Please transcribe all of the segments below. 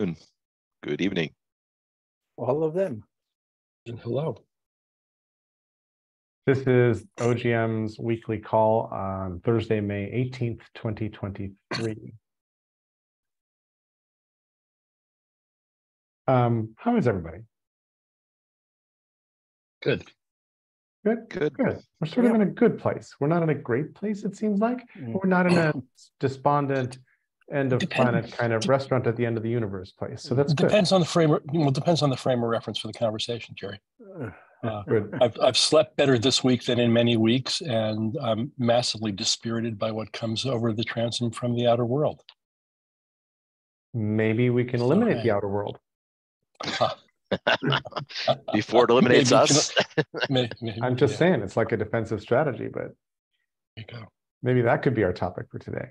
Good evening. All of them. And hello. This is OGM's weekly call on Thursday, May 18th, 2023. Um, how is everybody? Good. Good, Good. good. We're sort of in a good place. We're not in a great place, it seems like. Mm. We're not in a despondent end of Depend- planet kind of restaurant at the end of the universe place. So that's good. Depends on the frame, well, depends on the frame of reference for the conversation, Jerry. Uh, Good. I've, I've slept better this week than in many weeks, and I'm massively dispirited by what comes over the transom from the outer world. Maybe we can eliminate the outer world. Before it eliminates Maybe we can- us. May- may- I'm just yeah, saying it's like a defensive strategy, but there you go. maybe that could be our topic for today.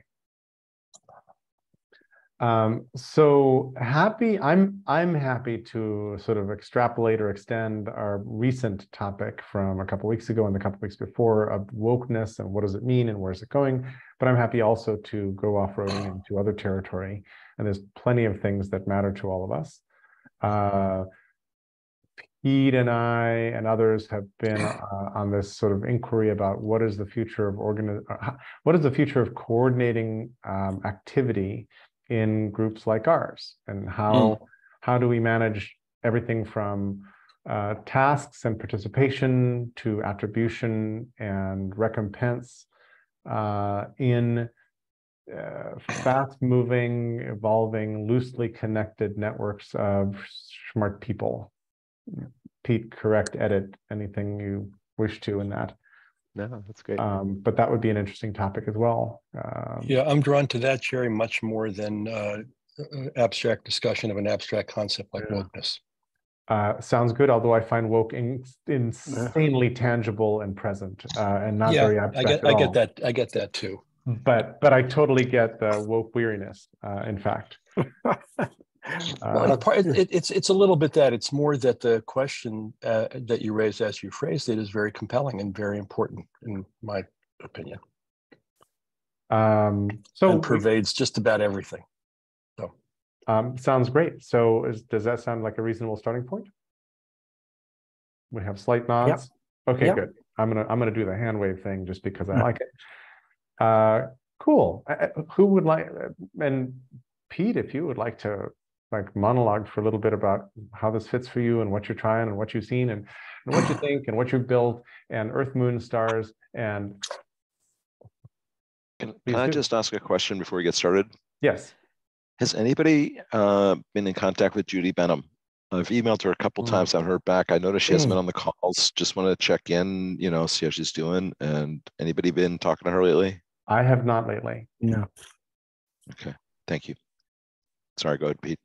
Um, so happy, I'm I'm happy to sort of extrapolate or extend our recent topic from a couple weeks ago and the couple weeks before of wokeness and what does it mean and where's it going. But I'm happy also to go off-roading into other territory. And there's plenty of things that matter to all of us. Uh, Pete and I and others have been uh, on this sort of inquiry about what is the future of organi- uh, what is the future of coordinating um, activity in groups like ours, and how how do we manage everything from uh, tasks and participation to attribution and recompense uh, in uh, fast-moving, evolving, loosely connected networks of smart people. Pete, correct, edit anything you wish to in that. No, that's great. Um, but that would be an interesting topic as well. Um, Yeah, I'm drawn to that, Jerry, much more than uh, uh, abstract discussion of an abstract concept like Yeah. wokeness. Uh, sounds good, although I find woke in, insanely tangible and present uh, and not Yeah, very I abstract get, at I get that, I get that too. But but I totally get the woke weariness. Uh, in fact, Well, Uh, part, it, it's it's a little bit that it's more that the question uh, that you raised as you phrased it is very compelling and very important in my opinion, um, so and pervades just about everything. um, sounds great. So is, does that sound like a reasonable starting point? We have slight nods. Okay, Yep. good. I'm gonna I'm gonna do the hand wave thing just because I like it. Uh, cool. Uh, who would like and Pete, if you would like to like monologue for a little bit about how this fits for you and what you're trying and what you've seen and, and what you think and what you've built and Earth, Moon, stars and Can, can I do. just ask a question before we get started? yes. Has anybody uh, been in contact with Judy Benham? I've emailed her a couple Mm. times. I haven't heard back. I noticed she hasn't Mm. been on the calls. Just want to check in, you know, see how she's doing. And anybody been talking to her lately? I have not lately. No. Okay. Thank you. Sorry, go ahead, Pete.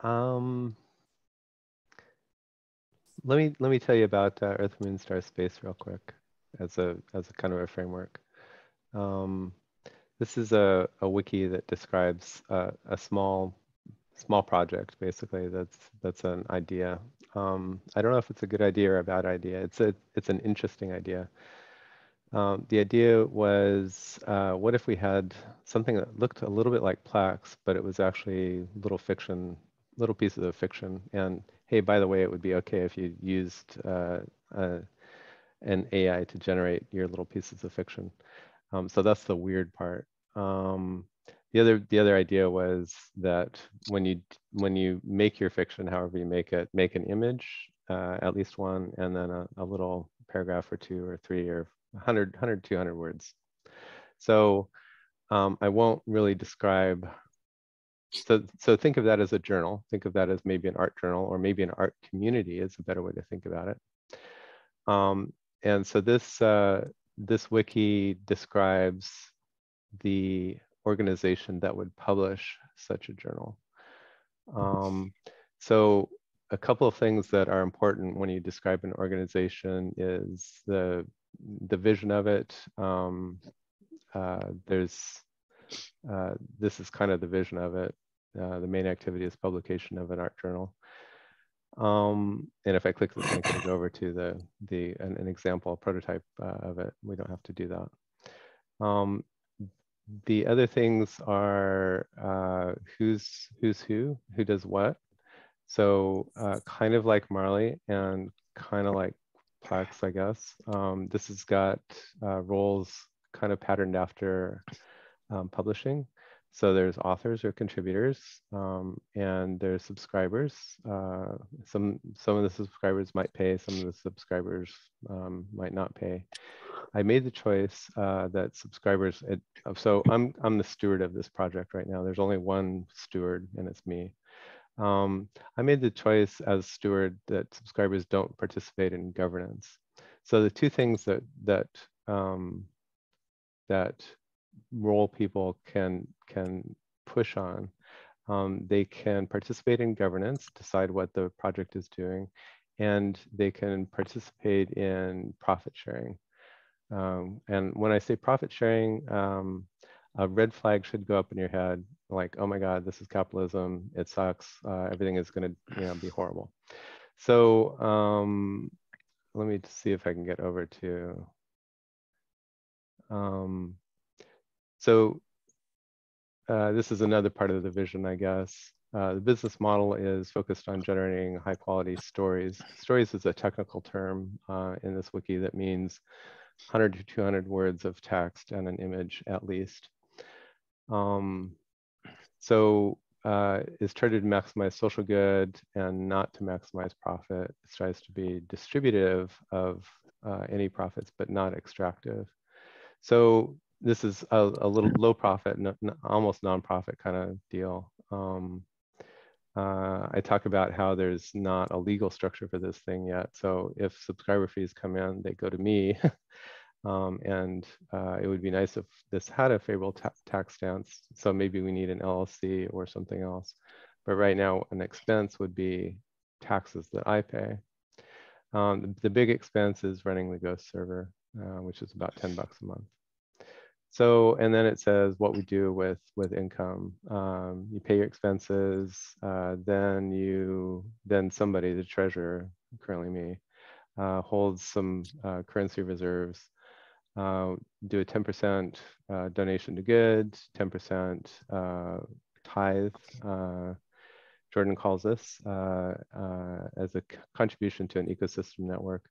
Um, let me let me tell you about uh, Earth, Moon, Star, Space real quick, as a as a kind of a framework. Um, this is a, a wiki that describes uh, a small small project, basically. That's that's an idea. Um, I don't know if it's a good idea or a bad idea. It's a it's an interesting idea. Um, the idea was, uh, what if we had something that looked a little bit like Plex, but it was actually little fiction, little pieces of fiction. And hey, by the way, it would be okay if you used uh, an AI to generate your little pieces of fiction. Um, so that's the weird part. Um, the other the other idea was that when you when you make your fiction, however you make it, make an image, uh, at least one, and then a, a little paragraph or two or three or 100, 100, 200 words. So um, I won't really describe. So, so think of that as a journal. Think of that as maybe an art journal or maybe an art community is a better way to think about it. Um, and so this, uh, this wiki describes the organization that would publish such a journal. Um, so a couple of things that are important when you describe an organization is the the vision of it. Um, uh, there's uh, this is kind of the vision of it. Uh, the main activity is publication of an art journal. Um, and if I click this link, it'll go over to the the an, an example, prototype uh, of it. We don't have to do that. Um, the other things are uh, who's who's who, who does what. So uh, kind of like Marley and kind of like Plex, I guess. Um, this has got uh, roles kind of patterned after um, publishing. So there's authors or contributors, um, and there's subscribers. Uh, some some of the subscribers might pay, some of the subscribers um, might not pay. I made the choice uh, that subscribers. It, so I'm I'm the steward of this project right now. There's only one steward, and it's me. Um, I made the choice as steward that subscribers don't participate in governance. So the two things that that um, that role people can can push on. Um, they can participate in governance, decide what the project is doing, and they can participate in profit sharing. Um, and when I say profit sharing, um, a red flag should go up in your head, like, oh my God, this is capitalism. It sucks. Uh, everything is going to you know, be horrible. So um, let me see if I can get over to. Um, so uh, this is another part of the vision, I guess. Uh, the business model is focused on generating high quality stories. Stories is a technical term uh, in this wiki that means 100 to 200 words of text and an image at least. Um, so uh, it's tried to maximize social good and not to maximize profit. It tries to be distributive of uh, any profits, but not extractive. So this is a, a little low profit, no, no, almost nonprofit kind of deal. Um, uh, I talk about how there's not a legal structure for this thing yet. So if subscriber fees come in, they go to me. um, and uh, it would be nice if this had a favorable ta tax stance. So maybe we need an LLC or something else. But right now, an expense would be taxes that I pay. Um, the, the, big expense is running the Ghost server, uh, which is about 10 bucks a month. So, and then it says what we do with with income. Um, you pay your expenses, uh, then you, then somebody, the treasurer, currently me, uh, holds some uh, currency reserves, uh, do a 10% uh, donation to good, 10% uh, tithe. Jordan calls this as a contribution to an ecosystem network.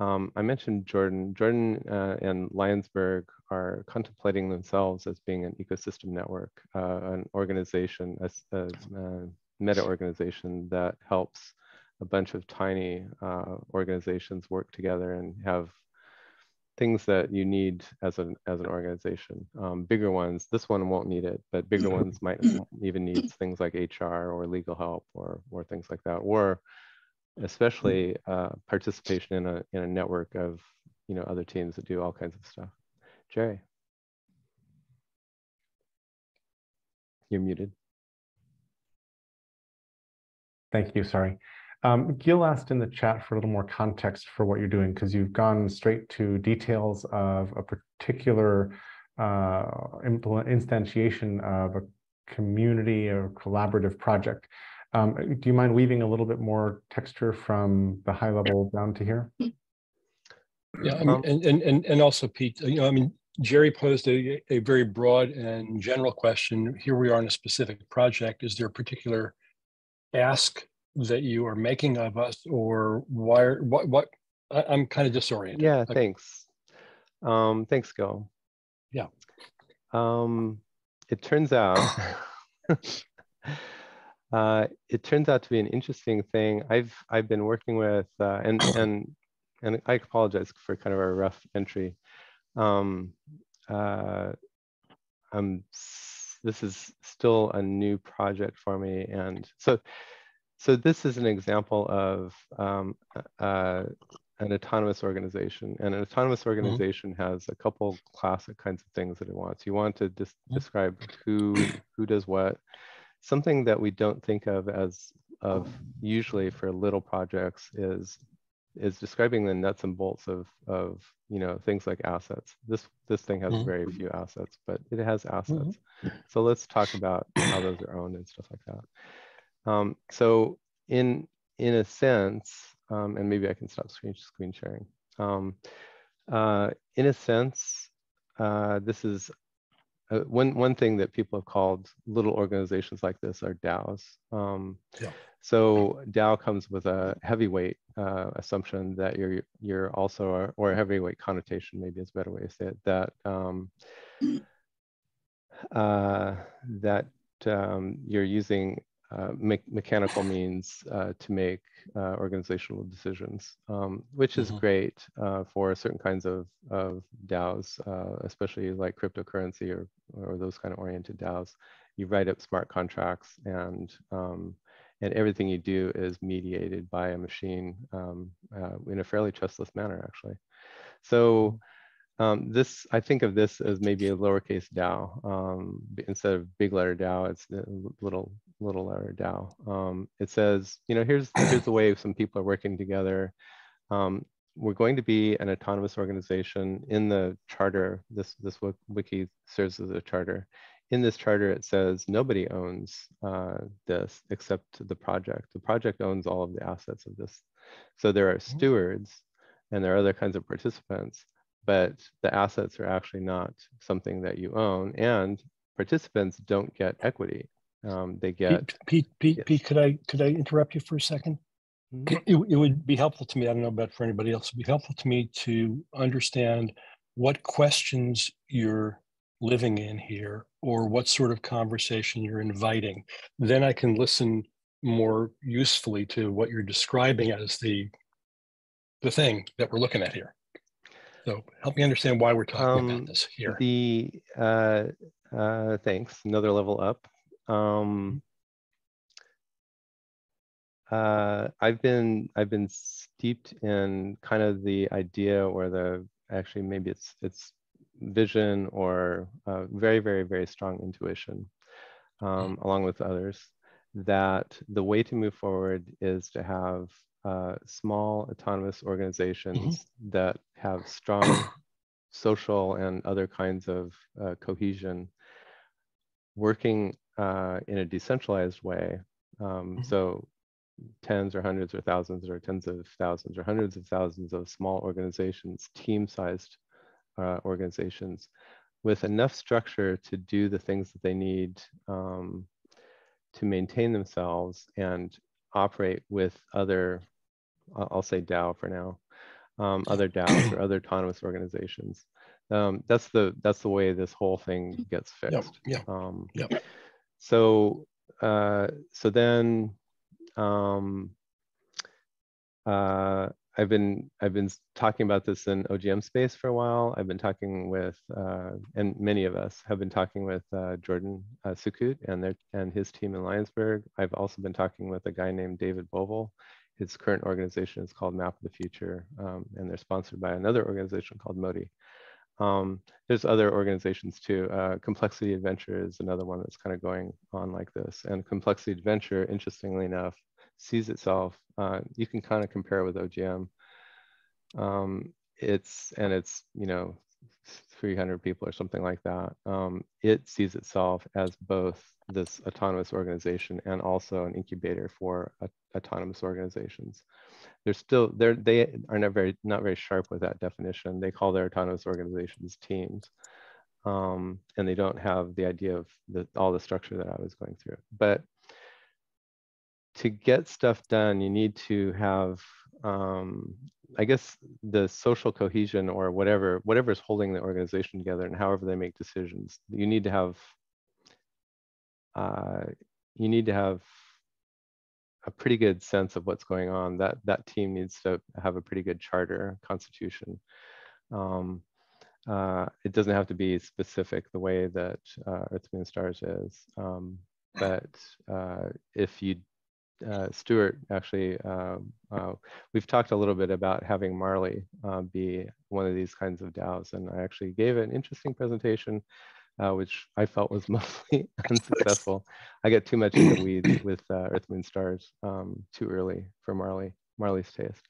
Um, I mentioned Jordan. Jordan uh, and Lionsberg are contemplating themselves as being an ecosystem network, uh, an organization, a, a, a, meta organization that helps a bunch of tiny uh, organizations work together and have things that you need as an as an organization. Um, bigger ones, this one won't need it, but bigger ones might even need things like HR or legal help or or things like that, or especially uh, participation in a in a network of you know other teams that do all kinds of stuff. Jerry, you're muted. Thank you. Sorry. Um, Gil asked in the chat for a little more context for what you're doing because you've gone straight to details of a particular uh, instantiation of a community or collaborative project. Um, do you mind weaving a little bit more texture from the high level down to here? Yeah, I mean, and, and, and, and also Pete, you know, I mean, Jerry posed a, a very broad and general question. Here we are in a specific project. Is there a particular ask that you are making of us or why, what, what, I, am kind of disoriented. Yeah, thanks. Um, thanks, go Yeah. Um, it turns out uh, it turns out to be an interesting thing. I've I've been working with uh, and and and I apologize for kind of a rough entry. Um, uh, I'm this is still a new project for me, and so so this is an example of um, uh, an autonomous organization, and an autonomous mm-hmm. organization mm -hmm. has a couple classic kinds of things that it wants. You want to mm -hmm. describe who who does what something that we don't think of as of usually for little projects is is describing the nuts and bolts of of you know things like assets. This this thing has mm-hmm. very few assets, but it has assets. Mm-hmm. So let's talk about how those are owned and stuff like that. Um, so in in a sense, um, and maybe I can stop screen screen sharing. Um, uh, in a sense, uh, this is uh, one one thing that people have called little organizations like this are DAOs. Um, Yeah. So DAO comes with a heavyweight uh, assumption that you're you're also a, or a heavyweight connotation maybe is a better way to say it that um, uh, that um, you're using uh, me mechanical means uh, to make uh, organizational decisions, um, which is Mhm. great uh, for certain kinds of, of DAOs, uh, especially like cryptocurrency or, or those kind of oriented DAOs. You write up smart contracts and, um, and everything you do is mediated by a machine um, uh, in a fairly trustless manner, actually. So um, this, I think of this as maybe a lowercase DAO. Um, instead of big letter DAO, it's a little little letter DAO. Um, it says, you know, here's here's the way some people are working together. Um, we're going to be an autonomous organization in the charter. This this wiki serves as a charter. In this charter, it says nobody owns uh, this except the project. The project owns all of the assets of this. So there are Mm-hmm. stewards and there are other kinds of participants but the assets are actually not something that you own and participants don't get equity. Um, they get, Pete, Pete, Pete, Yes. Pete, could I, could I interrupt you for a second? Mhm. It, it would be helpful to me, I don't know about for anybody else, it'd be helpful to me to understand what questions you're living in here or what sort of conversation you're inviting. Then I can listen more usefully to what you're describing as the, the thing that we're looking at here. So help me understand why we're talking Um, about this here. the, uh, uh, thanks, another level up. Um, uh, I've been, I've been steeped in kind of the idea or the, actually maybe it's, it's vision or uh, very, very, very strong intuition, um, along with others, that the way to move forward is to have uh, small autonomous organizations that have strong social and other kinds of uh, cohesion working uh, in a decentralized way. Um, Mhm. So tens or hundreds or thousands or tens of thousands or hundreds of thousands of small organizations, team-sized uh, organizations with enough structure to do the things that they need um, to maintain themselves and operate with other, I'll say DAO for now, um, other DAOs or other autonomous organizations. Um, that's the that's the way this whole thing gets Yep, fixed. yeah, Um, Yep. So uh, so then um, uh, I've been I've been talking about this in OGM space for a while. I've been talking with uh, and many of us have been talking with uh, Jordan uh, Sukut and their and his team in Lionsberg. I've also been talking with a guy named David Bovel. His current organization is called Map of the Future, um, and they're sponsored by another organization called Modi. Um, there's other organizations too. Uh, Complexity Adventure is another one that's kind of going on like this. And Complexity Adventure, interestingly enough, sees itself, uh, you can kind of compare it with OGM. Um, it's, and it's, you know, 300 people or something like that. Um, it sees itself as both this autonomous organization and also an incubator for uh, autonomous organizations they're still they're they are not very not very sharp with that definition. They call their autonomous organizations teams, um, and they don't have the idea of the, all the structure that I was going through. But to get stuff done, you need to have, um, I guess, the social cohesion or whatever whatever is holding the organization together and however they make decisions. You need to have. Uh, you need to have a pretty good sense of what's going on. That that team needs to have a pretty good charter, constitution. Um, uh, it doesn't have to be specific the way that uh, Earth, Moon, Stars is, um, but uh, if you, uh, Stuart, actually, uh, uh, we've talked a little bit about having Marley uh, be one of these kinds of DAOs, and I actually gave an interesting presentation uh, which I felt was mostly unsuccessful. I got too much in the weeds with uh, Earth, Moon, Stars um, too early for Marley, Marley's taste.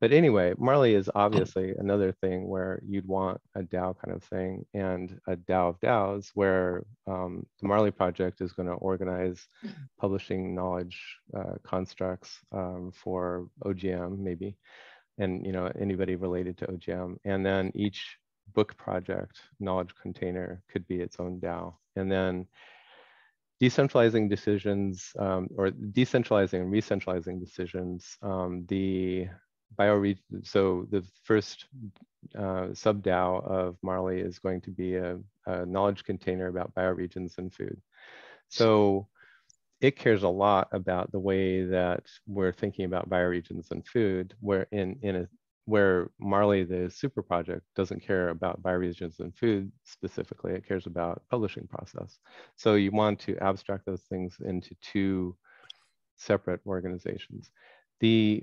But anyway, Marley is obviously another thing where you'd want a DAO kind of thing and a DAO of DAOs where um, the Marley project is going to organize publishing knowledge uh, constructs um, for OGM maybe, and you know anybody related to OGM, and then each book project, knowledge container could be its own DAO. And then decentralizing decisions um, or decentralizing and re-centralizing decisions, um, the bio so the first uh, sub DAO of Marley is going to be a, a knowledge container about bioregions and food. So it cares a lot about the way that we're thinking about bioregions and food, where in, in a where Marley, the super project, doesn't care about bioregions and food specifically, it cares about publishing process. So you want to abstract those things into two separate organizations. The,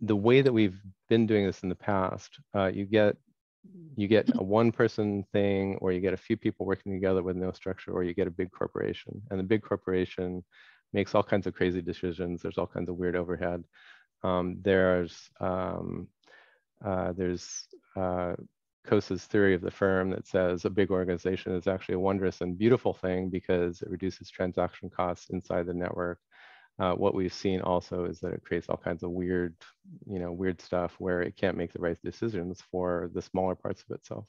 the way that we've been doing this in the past, uh, you get you get a one person thing or you get a few people working together with no structure or you get a big corporation and the big corporation makes all kinds of crazy decisions there's all kinds of weird overhead um, there's um, uh, there's uh, Coase's theory of the firm that says a big organization is actually a wondrous and beautiful thing because it reduces transaction costs inside the network. Uh, what we've seen also is that it creates all kinds of weird, you know, weird stuff where it can't make the right decisions for the smaller parts of itself.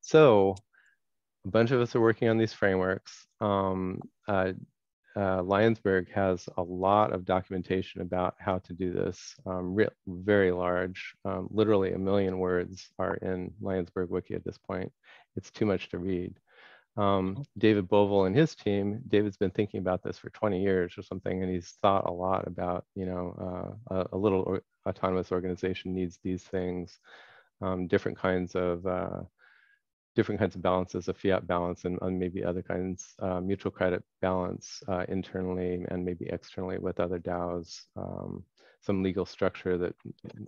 So a bunch of us are working on these frameworks. Um, uh, uh, Lionsberg has a lot of documentation about how to do this, um, very large, um, literally a million words are in Lionsberg Wiki at this point. It's too much to read. Um, David Bovell and his team, David's been thinking about this for 20 years or something, and he's thought a lot about, you know, uh, a, a, little or autonomous organization needs these things, um, different kinds of uh, different kinds of balances, a fiat balance and, and maybe other kinds, uh, mutual credit balance uh, internally and maybe externally with other DAOs, um, some legal structure that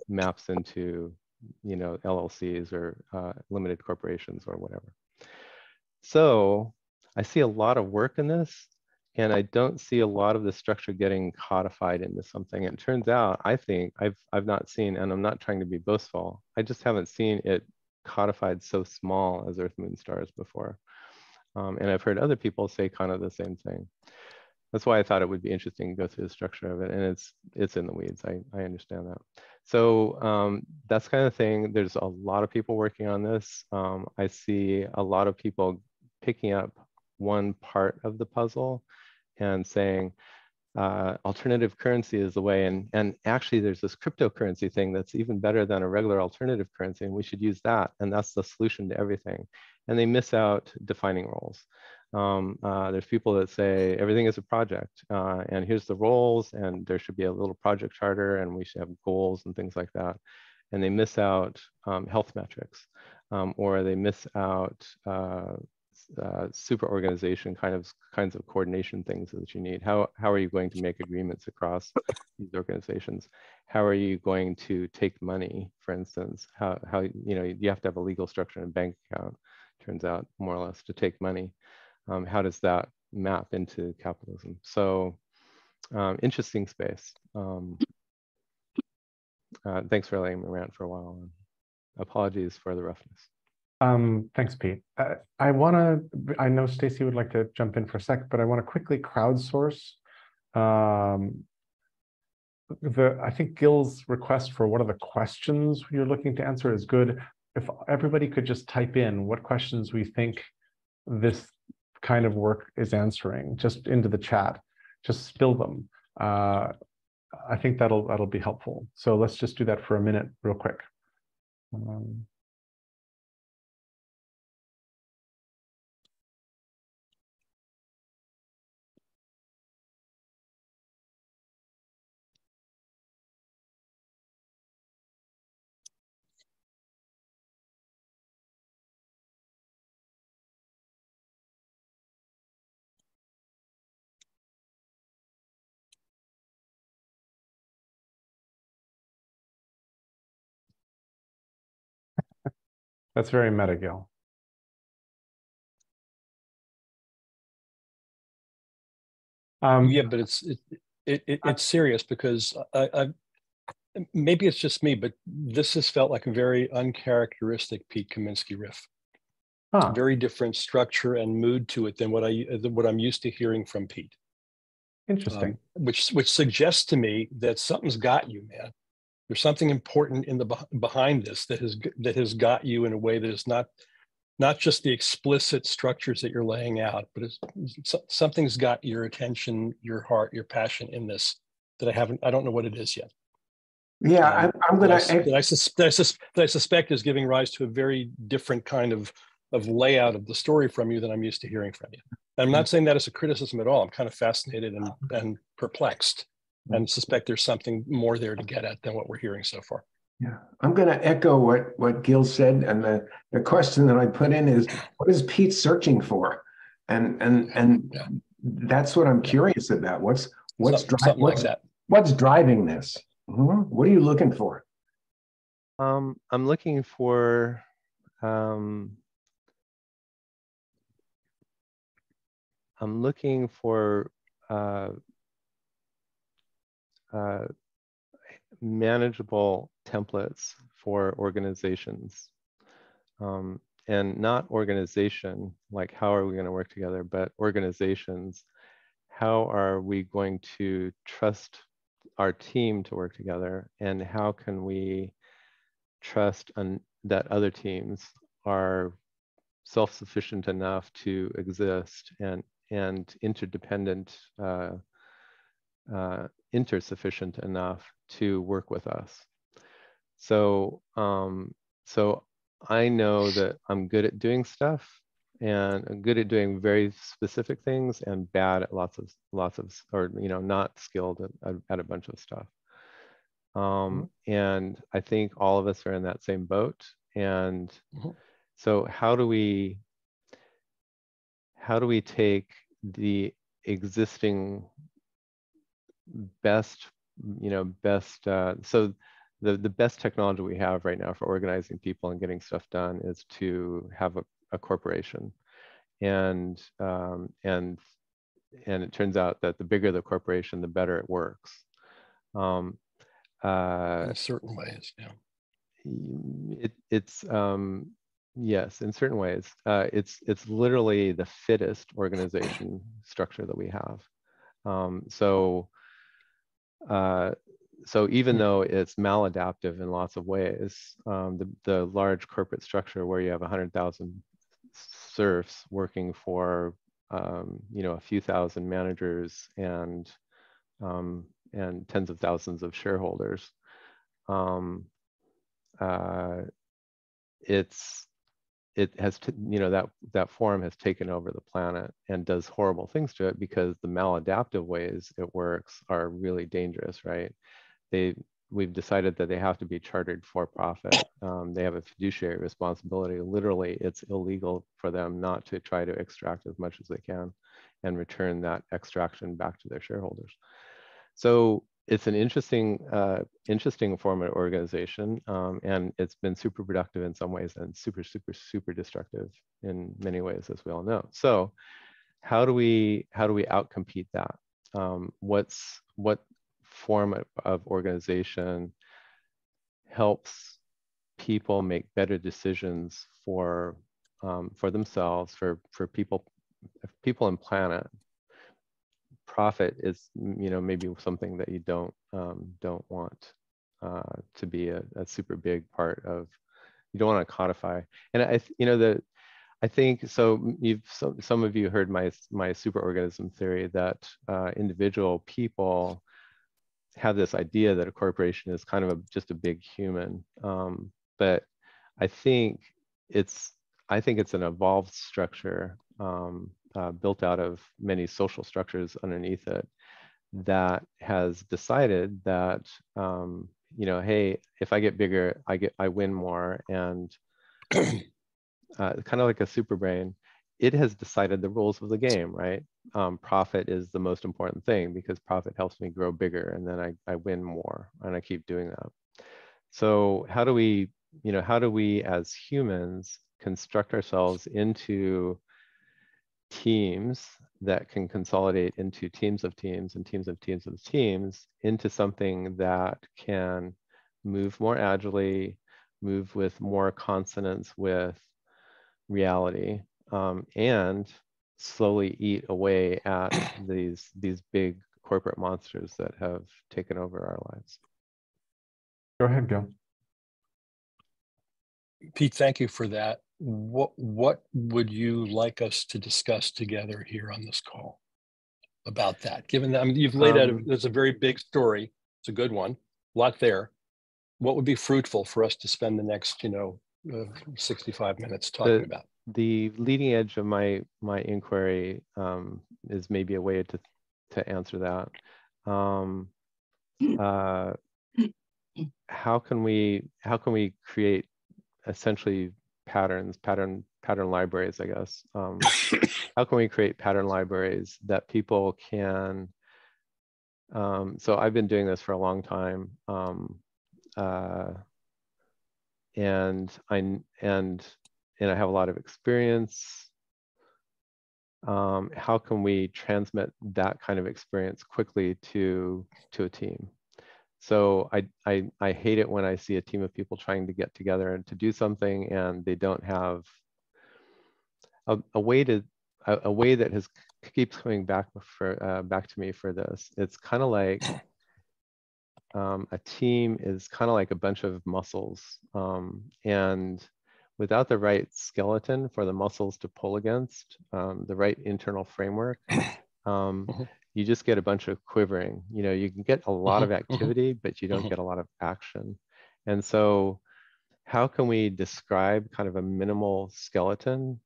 maps into, you know, LLCs or uh, limited corporations or whatever. So I see a lot of work in this and I don't see a lot of the structure getting codified into something. It turns out, I think I've I've not seen, and I'm not trying to be boastful. I just haven't seen it codified so small as Earth, Moon, Stars before. Um, and I've heard other people say kind of the same thing. That's why I thought it would be interesting to go through the structure of it. And it's it's in the weeds. I, I understand that. So um, that's kind of thing. There's a lot of people working on this. Um, I see a lot of people picking up one part of the puzzle and saying, uh, alternative currency is the way. And, and actually there's this cryptocurrency thing that's even better than a regular alternative currency and we should use that. And that's the solution to everything. And they miss out defining roles. Um, uh, there's people that say everything is a project uh, and here's the roles and there should be a little project charter and we should have goals and things like that. And they miss out um, health metrics um, or they miss out uh, super organization kind of kinds of coordination things that you need. How, how are you going to make agreements across these organizations? How are you going to take money, for instance? How, how you know, you have to have a legal structure and a bank account, turns out more or less to take money. Um, how does that map into capitalism? So um, interesting space. Um, uh, thanks for letting me rant for a while. Apologies for the roughness. Um, thanks, Pete. Uh, I want to, I know Stacy would like to jump in for a sec, but I want to quickly crowdsource um, the, I think Gil's request for what are the questions you're looking to answer is good. If everybody could just type in what questions we think this kind of work is answering just into the chat, just spill them. Uh, I think that'll that'll be helpful. So let's just do that for a minute real quick. Um, That's very meta, Gil. Um, yeah, but it's it, it, it it's serious because I, I maybe it's just me, but this has felt like a very uncharacteristic Pete Kaminski riff. Huh. Very different structure and mood to it than what I what I'm used to hearing from Pete. Interesting. Um, which which suggests to me that something's got you, man. There's something important in the behind this that has that has got you in a way that is not not just the explicit structures that you're laying out, but it's, something's got your attention, your heart, your passion in this that I haven't. I don't know what it is yet. Yeah, um, I'm, I'm going to. That, I, sus- that, I sus- that I suspect is giving rise to a very different kind of of layout of the story from you than I'm used to hearing from you. I'm not saying that as a criticism at all. I'm kind of fascinated and, and perplexed and suspect there's something more there to get at than what we're hearing so far. Yeah, I'm going to echo what what Gil said, and the, the question that I put in is, what is Pete searching for? And and and yeah. that's what I'm curious about. What's what's driving what's, like what's driving this? Mm-hmm. What are you looking for? Um, I'm looking for um, I'm looking for uh, uh, manageable templates for organizations. Um, and not organization, like how are we going to work together, but organizations, how are we going to trust our team to work together and how can we trust that other teams are self-sufficient enough to exist and and interdependent, uh, uh, intersufficient enough to work with us. So, um, so I know that I'm good at doing stuff and I'm good at doing very specific things and bad at lots of lots of or you know not skilled at, at a bunch of stuff um, mm-hmm. and i think all of us are in that same boat and mm-hmm. so how do we how do we take the existing best, you know, best, uh, so the, the best technology we have right now for organizing people and getting stuff done is to have a, a corporation. And, um, and, and it turns out that the bigger the corporation, the better it works. Um, uh, in certain ways, yeah. It, it's um, Yes, in certain ways, uh, it's it's literally the fittest organization structure that we have. Um, so, uh, so even hmm. though it's maladaptive in lots of ways, um, the the large corporate structure where you have hundred thousand serfs working for um, you know a few thousand managers and um, and tens of thousands of shareholders, um, uh, it's it has to, you know that that form has taken over the planet and does horrible things to it because the maladaptive ways it works are really dangerous right? They we've decided that they have to be chartered for profit. Um, they have a fiduciary responsibility. Literally it's illegal for them not to try to extract as much as they can and return that extraction back to their shareholders. So it's an interesting, uh, interesting form of organization, um, and it's been super productive in some ways and super, super, super destructive in many ways, as we all know. So, how do we how do we outcompete that? Um, what's what form of, of organization helps people make better decisions for um, for themselves, for for people people and planet profit is you know maybe something that you don't um, don't want uh, to be a, a, super big part of you don't want to codify. And i you know the i think so you've so, some of you heard my my super organism theory that uh, individual people have this idea that a corporation is kind of a, just a big human. Um, but i think it's i think it's an evolved structure um, uh, built out of many social structures underneath it that has decided that um, you know hey if i get bigger i get i win more. And uh, kind of like a super brain it has decided the rules of the game right? Um, profit is the most important thing because profit helps me grow bigger and then I, I win more and i keep doing that. So how do we you know how do we as humans construct ourselves into teams that can consolidate into teams of teams and teams of teams of teams into something that can move more agilely, move with more consonance with reality, um, and slowly eat away at these these big corporate monsters that have taken over our lives. Go ahead, Gil. Pete, thank you for that. What what would you like us to discuss together here on this call about that? Given that I mean you've laid out Um, a, it's a very big story. It's a good one. A lot there. What would be fruitful for us to spend the next, you know, uh, 65 minutes talking The- about? the leading edge of my my inquiry um, is maybe a way to to answer that. Um, uh, how can we how can we create essentially patterns, pattern pattern libraries, I guess. Um, how can we create pattern libraries that people can? Um, so I've been doing this for a long time. Um, uh, and I and and I have a lot of experience. Um, how can we transmit that kind of experience quickly to to a team? So I, I I hate it when I see a team of people trying to get together and to do something and they don't have a, a way to a, a way that has keeps coming back for uh, back to me for this. It's kind of like um, a team is kind of like a bunch of muscles um, and without the right skeleton for the muscles to pull against, um, the right internal framework, um, Mhm. You just get a bunch of quivering. You know, you can get a lot of Mhm, mhm, activity, but you don't mhm. get a lot of action. And so, how can we describe kind of a minimal skeleton,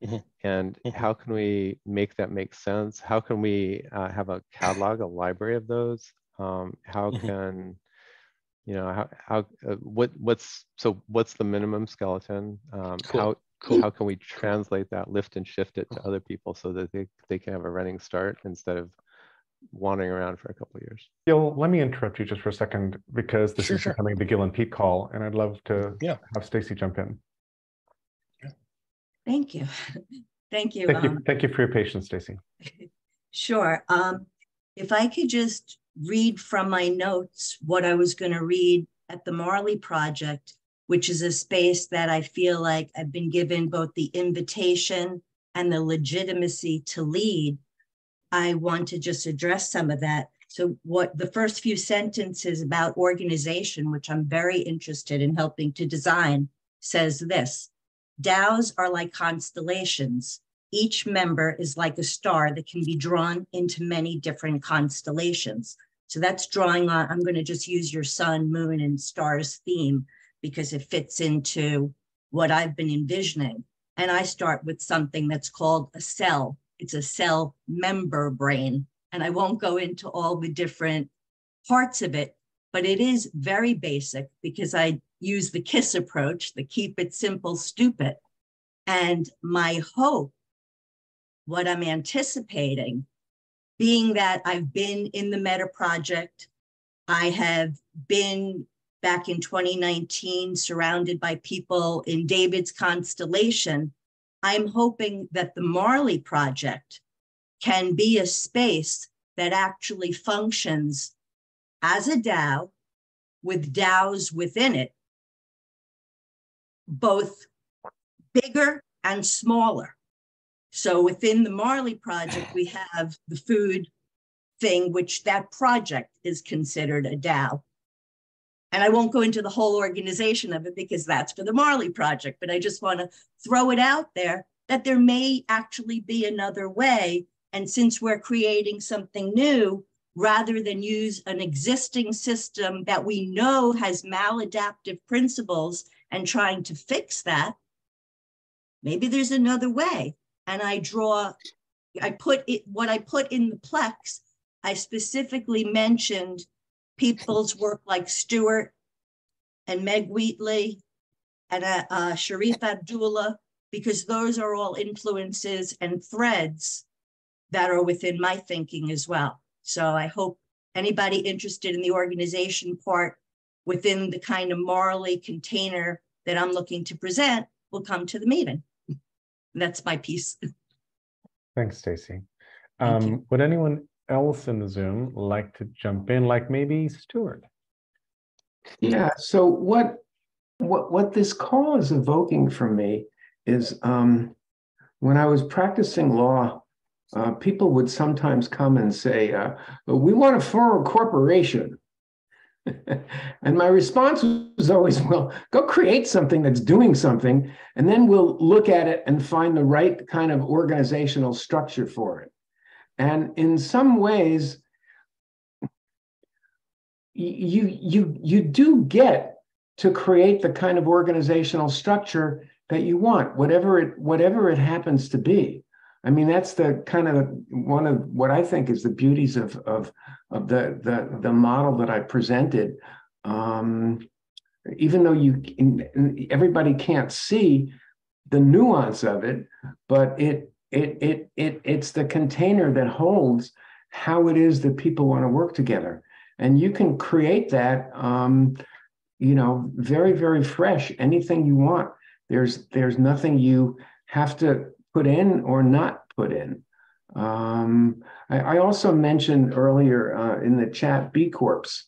and how can we make that make sense? How can we uh, have a catalog, a library of those? Um, how can you know how how uh, what what's so what's the minimum skeleton um Cool, how cool. how can we translate that lift and shift it to other people so that they they can have a running start instead of wandering around for a couple of years Gil, let me interrupt you just for a second because this Sure, is sure. becoming the Gil and Pete call, and I'd love to Yeah. have Stacy jump in. Thank you. Thank you. Thank you, um, thank you for your patience, Stacy. Sure. Um, if I could just read from my notes what I was going to read at the Marley Project, which is a space that I feel like I've been given both the invitation and the legitimacy to lead. I want to just address some of that. So, what the first few sentences about organization, which I'm very interested in helping to design, says this DAOs are like constellations each member is like a star that can be drawn into many different constellations. So that's drawing on, I'm going to just use your sun, moon, and stars theme because it fits into what I've been envisioning. And I start with something that's called a cell. It's a cell member brain. And I won't go into all the different parts of it, but it is very basic because I use the KISS approach, the keep it simple, stupid. And my hope what I'm anticipating, being that I've been in the Meta project, I have been back in 2019 surrounded by people in David's constellation. I'm hoping that the Marley project can be a space that actually functions as a DAO with DAOs within it, both bigger and smaller. So within the Marley project, we have the food thing, which that project is considered a DAO. And I won't go into the whole organization of it because that's for the Marley project, but I just want to throw it out there that there may actually be another way. And since we're creating something new, rather than use an existing system that we know has maladaptive principles and trying to fix that, maybe there's another way and I draw, I put it, what I put in the Plex, I specifically mentioned people's work like Stewart and Meg Wheatley and uh, uh, Sharif Abdullah, because those are all influences and threads that are within my thinking as well. So I hope anybody interested in the organization part within the kind of Marley container that I'm looking to present will come to the meeting. That's my piece. Thanks, Stacy. Um, would anyone else in the Zoom like to jump in, like maybe Stuart? Yeah, so what what what this call is evoking from me is um when I was practicing law, uh, people would sometimes come and say, uh, we want to form a corporation. and my response was always, well, go create something that's doing something, and then we'll look at it and find the right kind of organizational structure for it. And in some ways, you you you do get to create the kind of organizational structure that you want, whatever it whatever it happens to be. I mean, that's the kind of one of what I think is the beauties of of of the the the model that I presented. Um, even though you everybody can't see the nuance of it, but it it it it it's the container that holds how it is that people want to work together, and you can create that. Um, you know, very very fresh. Anything you want. There's there's nothing you have to put in or not put in. Um, I, I, also mentioned earlier uh, in the chat B Corps.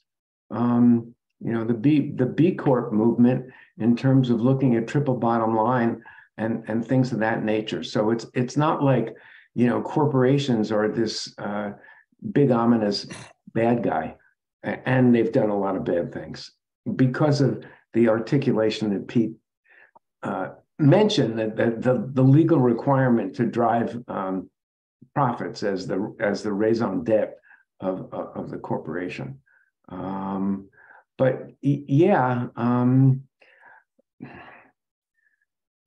Um, you know the B the B Corp movement in terms of looking at triple bottom line and and things of that nature. So it's it's not like you know corporations are this uh, big ominous bad guy, and they've done a lot of bad things because of the articulation that Pete uh, mention that, that the, the legal requirement to drive um, profits as the as the raison d'etre of, of the corporation. Um, but yeah, um,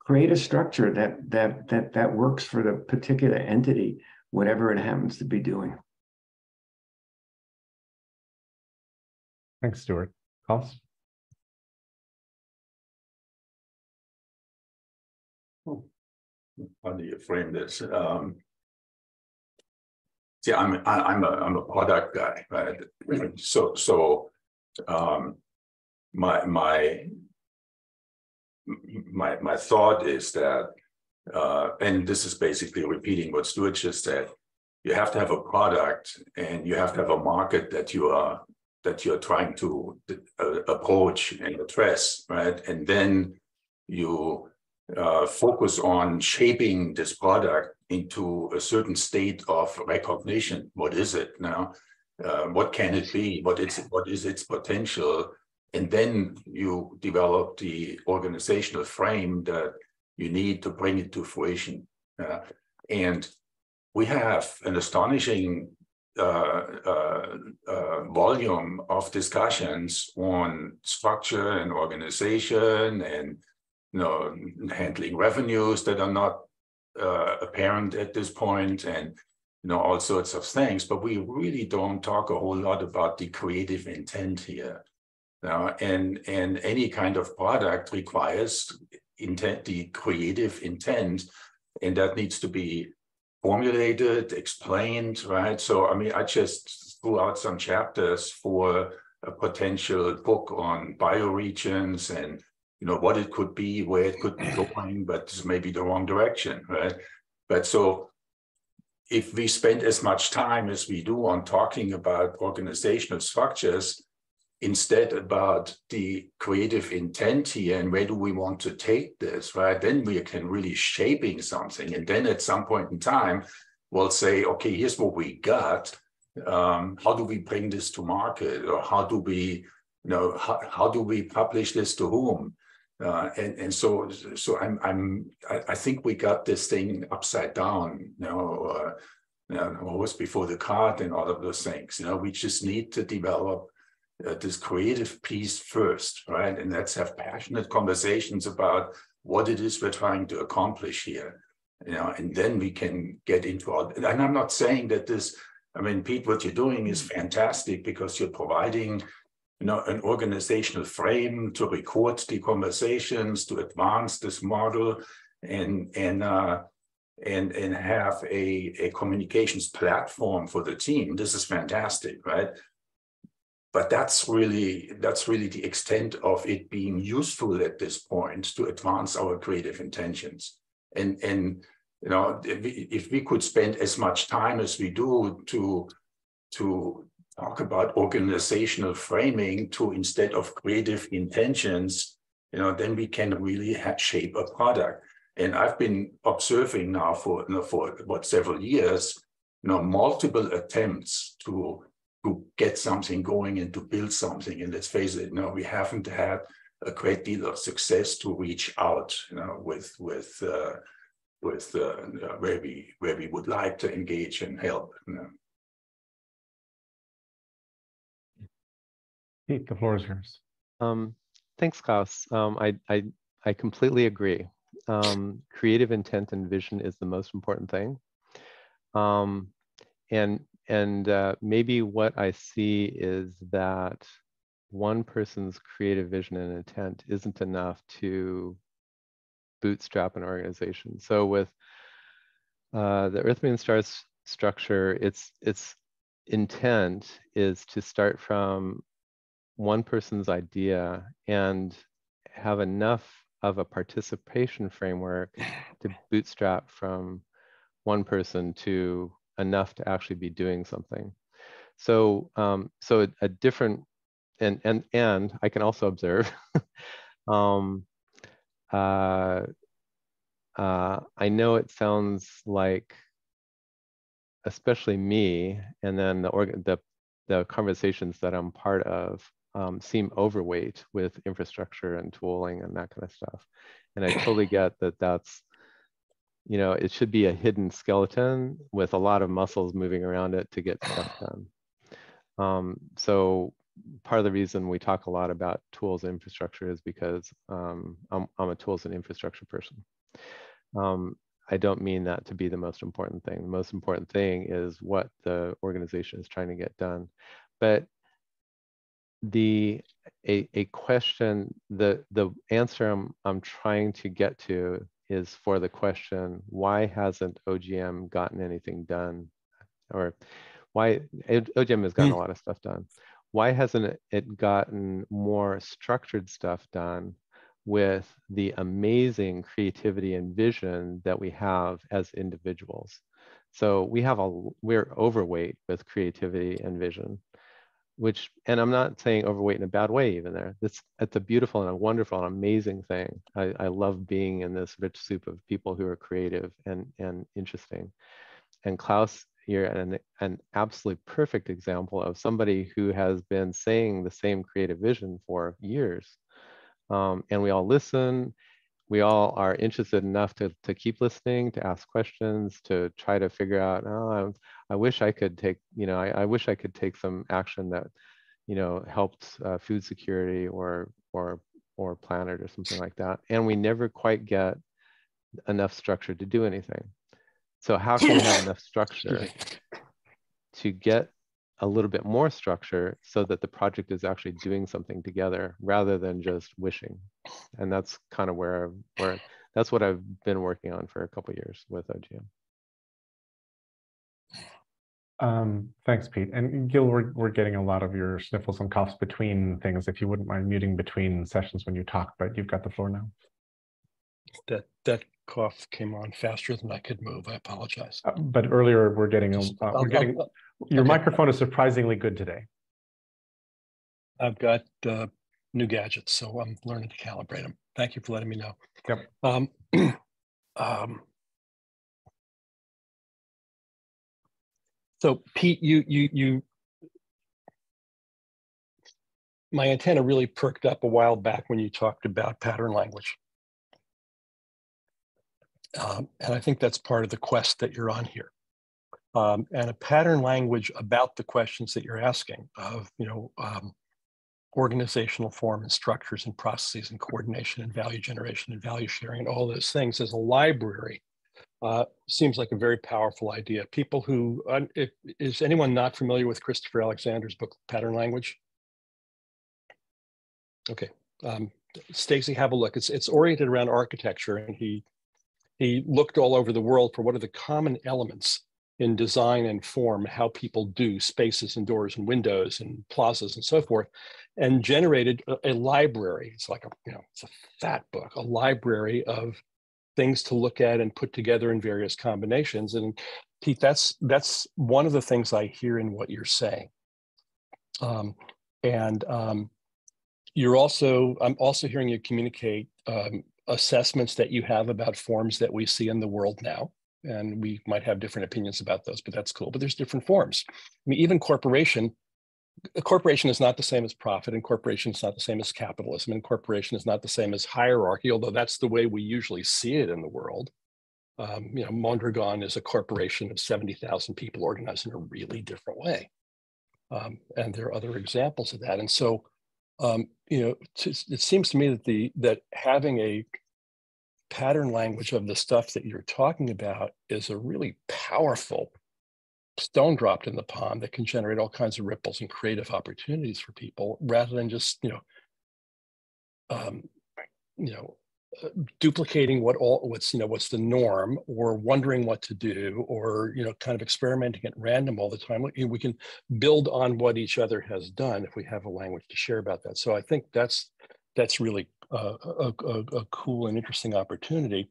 create a structure that that that that works for the particular entity, whatever it happens to be doing. Thanks, Stuart. Klaus? how do you frame this? Um, see, I'm I, I'm a I'm a product guy, right? So so um, my my my my thought is that, uh, and this is basically repeating what Stuart just said. You have to have a product, and you have to have a market that you are that you're trying to uh, approach and address, right? And then you uh, focus on shaping this product into a certain state of recognition. What is it now? Uh, what can it be? What is what is its potential? And then you develop the organizational frame that you need to bring it to fruition. Uh, and we have an astonishing uh, uh, uh, volume of discussions on structure and organization and you know, handling revenues that are not uh, apparent at this point and you know all sorts of things but we really don't talk a whole lot about the creative intent here now and and any kind of product requires intent the creative intent and that needs to be formulated explained right so i mean i just threw out some chapters for a potential book on bioregions and you know, what it could be, where it could be going, but this may be the wrong direction, right? But so if we spend as much time as we do on talking about organizational structures, instead about the creative intent here and where do we want to take this, right? Then we can really shaping something. And then at some point in time, we'll say, okay, here's what we got. Um, how do we bring this to market? Or how do we, you know, how, how do we publish this to whom? Uh, and and so so I'm I'm I, I, think we got this thing upside down, you know, uh, you know, always before the card and all of those things. You know, we just need to develop uh, this creative piece first, right? And let's have passionate conversations about what it is we're trying to accomplish here, you know, and then we can get into all. And I'm not saying that this. I mean, Pete, what you're doing is fantastic because you're providing you know, an organizational frame to record the conversations, to advance this model, and and uh, and and have a, a communications platform for the team. This is fantastic, right? But that's really that's really the extent of it being useful at this point to advance our creative intentions. And and you know, if we, could spend as much time as we do to to talk about organizational framing to instead of creative intentions, you know, then we can really shape a product. And I've been observing now for, you know, for what several years, you know, multiple attempts to to get something going and to build something. And let's face it, no, we haven't had a great deal of success to reach out, you know, with with uh, with uh, where we where we would like to engage and help. You know. Pete, the floor is yours. Um, thanks, Klaus. Um, I, I I completely agree. Um, creative intent and vision is the most important thing. Um, and and uh, maybe what I see is that one person's creative vision and intent isn't enough to bootstrap an organization. So with uh, the Earth, Moon, Stars structure, its its intent is to start from one person's idea and have enough of a participation framework to bootstrap from one person to enough to actually be doing something. So, um, so a, a, different, and and and I can also observe, um, uh, uh, I know it sounds like, especially me, and then the org- the the conversations that I'm part of um, seem overweight with infrastructure and tooling and that kind of stuff. And I totally get that that's you know, it should be a hidden skeleton with a lot of muscles moving around it to get stuff done. Um, so part of the reason we talk a lot about tools and infrastructure is because um, I'm, I'm, a tools and infrastructure person. Um, I don't mean that to be the most important thing. The most important thing is what the organization is trying to get done. But the a, a question, the the answer I'm I'm trying to get to is for the question, why hasn't OGM gotten anything done? Or why OGM has gotten mm. a lot of stuff done. Why hasn't it gotten more structured stuff done with the amazing creativity and vision that we have as individuals? So we have a, we're overweight with creativity and vision which and i'm not saying overweight in a bad way even there. It's it's a beautiful and a wonderful and amazing thing. I, I love being in this rich soup of people who are creative and and interesting. And klaus you're an, an absolutely perfect example of somebody who has been saying the same creative vision for years. Um, and we all listen. We all are interested enough to, to keep listening, to ask questions, to try to figure out, oh, I, wish I could take, you know, I, I, wish I could take some action that, you know, helped uh, food security or, or, or planet or something like that. And we never quite get enough structure to do anything. So how can we have enough structure to get a little bit more structure so that the project is actually doing something together rather than just wishing. And that's kind of where, where that's what I've been working on for a couple years with OGM. Um, thanks, Pete. And Gil, we're, we're getting a lot of your sniffles and coughs between things. If you wouldn't mind muting between sessions when you talk, but you've got the floor now. That that cough came on faster than I could move. I apologize. Uh, but earlier we're getting, Just, uh, we're getting, I'll, your okay. microphone is surprisingly good today. I've got uh, new gadgets, so I'm learning to calibrate them. Thank you for letting me know. Yep. Um, um, so Pete, you you you my antenna really perked up a while back when you talked about pattern language. Um, and I think that's part of the quest that you're on here um, and a pattern language about the questions that you're asking of, you know, um, organizational form and structures and processes and coordination and value generation and value sharing and all those things as a library uh, seems like a very powerful idea. People who, if, is anyone not familiar with Christopher Alexander's book, Pattern Language? Okay, um, Stacy, have a look. It's, it's oriented around architecture and he, he looked all over the world for what are the common elements in design and form how people do spaces and doors and windows and plazas and so forth and generated a, a, library it's like a you know it's a fat book a library of things to look at and put together in various combinations and pete that's that's one of the things i hear in what you're saying um, and um, you're also i'm also hearing you communicate um, assessments that you have about forms that we see in the world now and we might have different opinions about those, but that's cool. But there's different forms. I mean, even corporation a corporation is not the same as profit, and corporation is not the same as capitalism, and corporation is not the same as hierarchy, although that's the way we usually see it in the world. Um, you know, Mondragon is a corporation of 70,000 people organized in a really different way. Um, and there are other examples of that. And so, um, you know, it seems to me that the that having a pattern language of the stuff that you're talking about is a really powerful stone dropped in the pond that can generate all kinds of ripples and creative opportunities for people rather than just you know um, you know uh, duplicating what all what's you know what's the norm or wondering what to do or you know kind of experimenting at random all the time. We, can build on what each other has done if we have a language to share about that. So i think that's that's really uh, a, a, a cool and interesting opportunity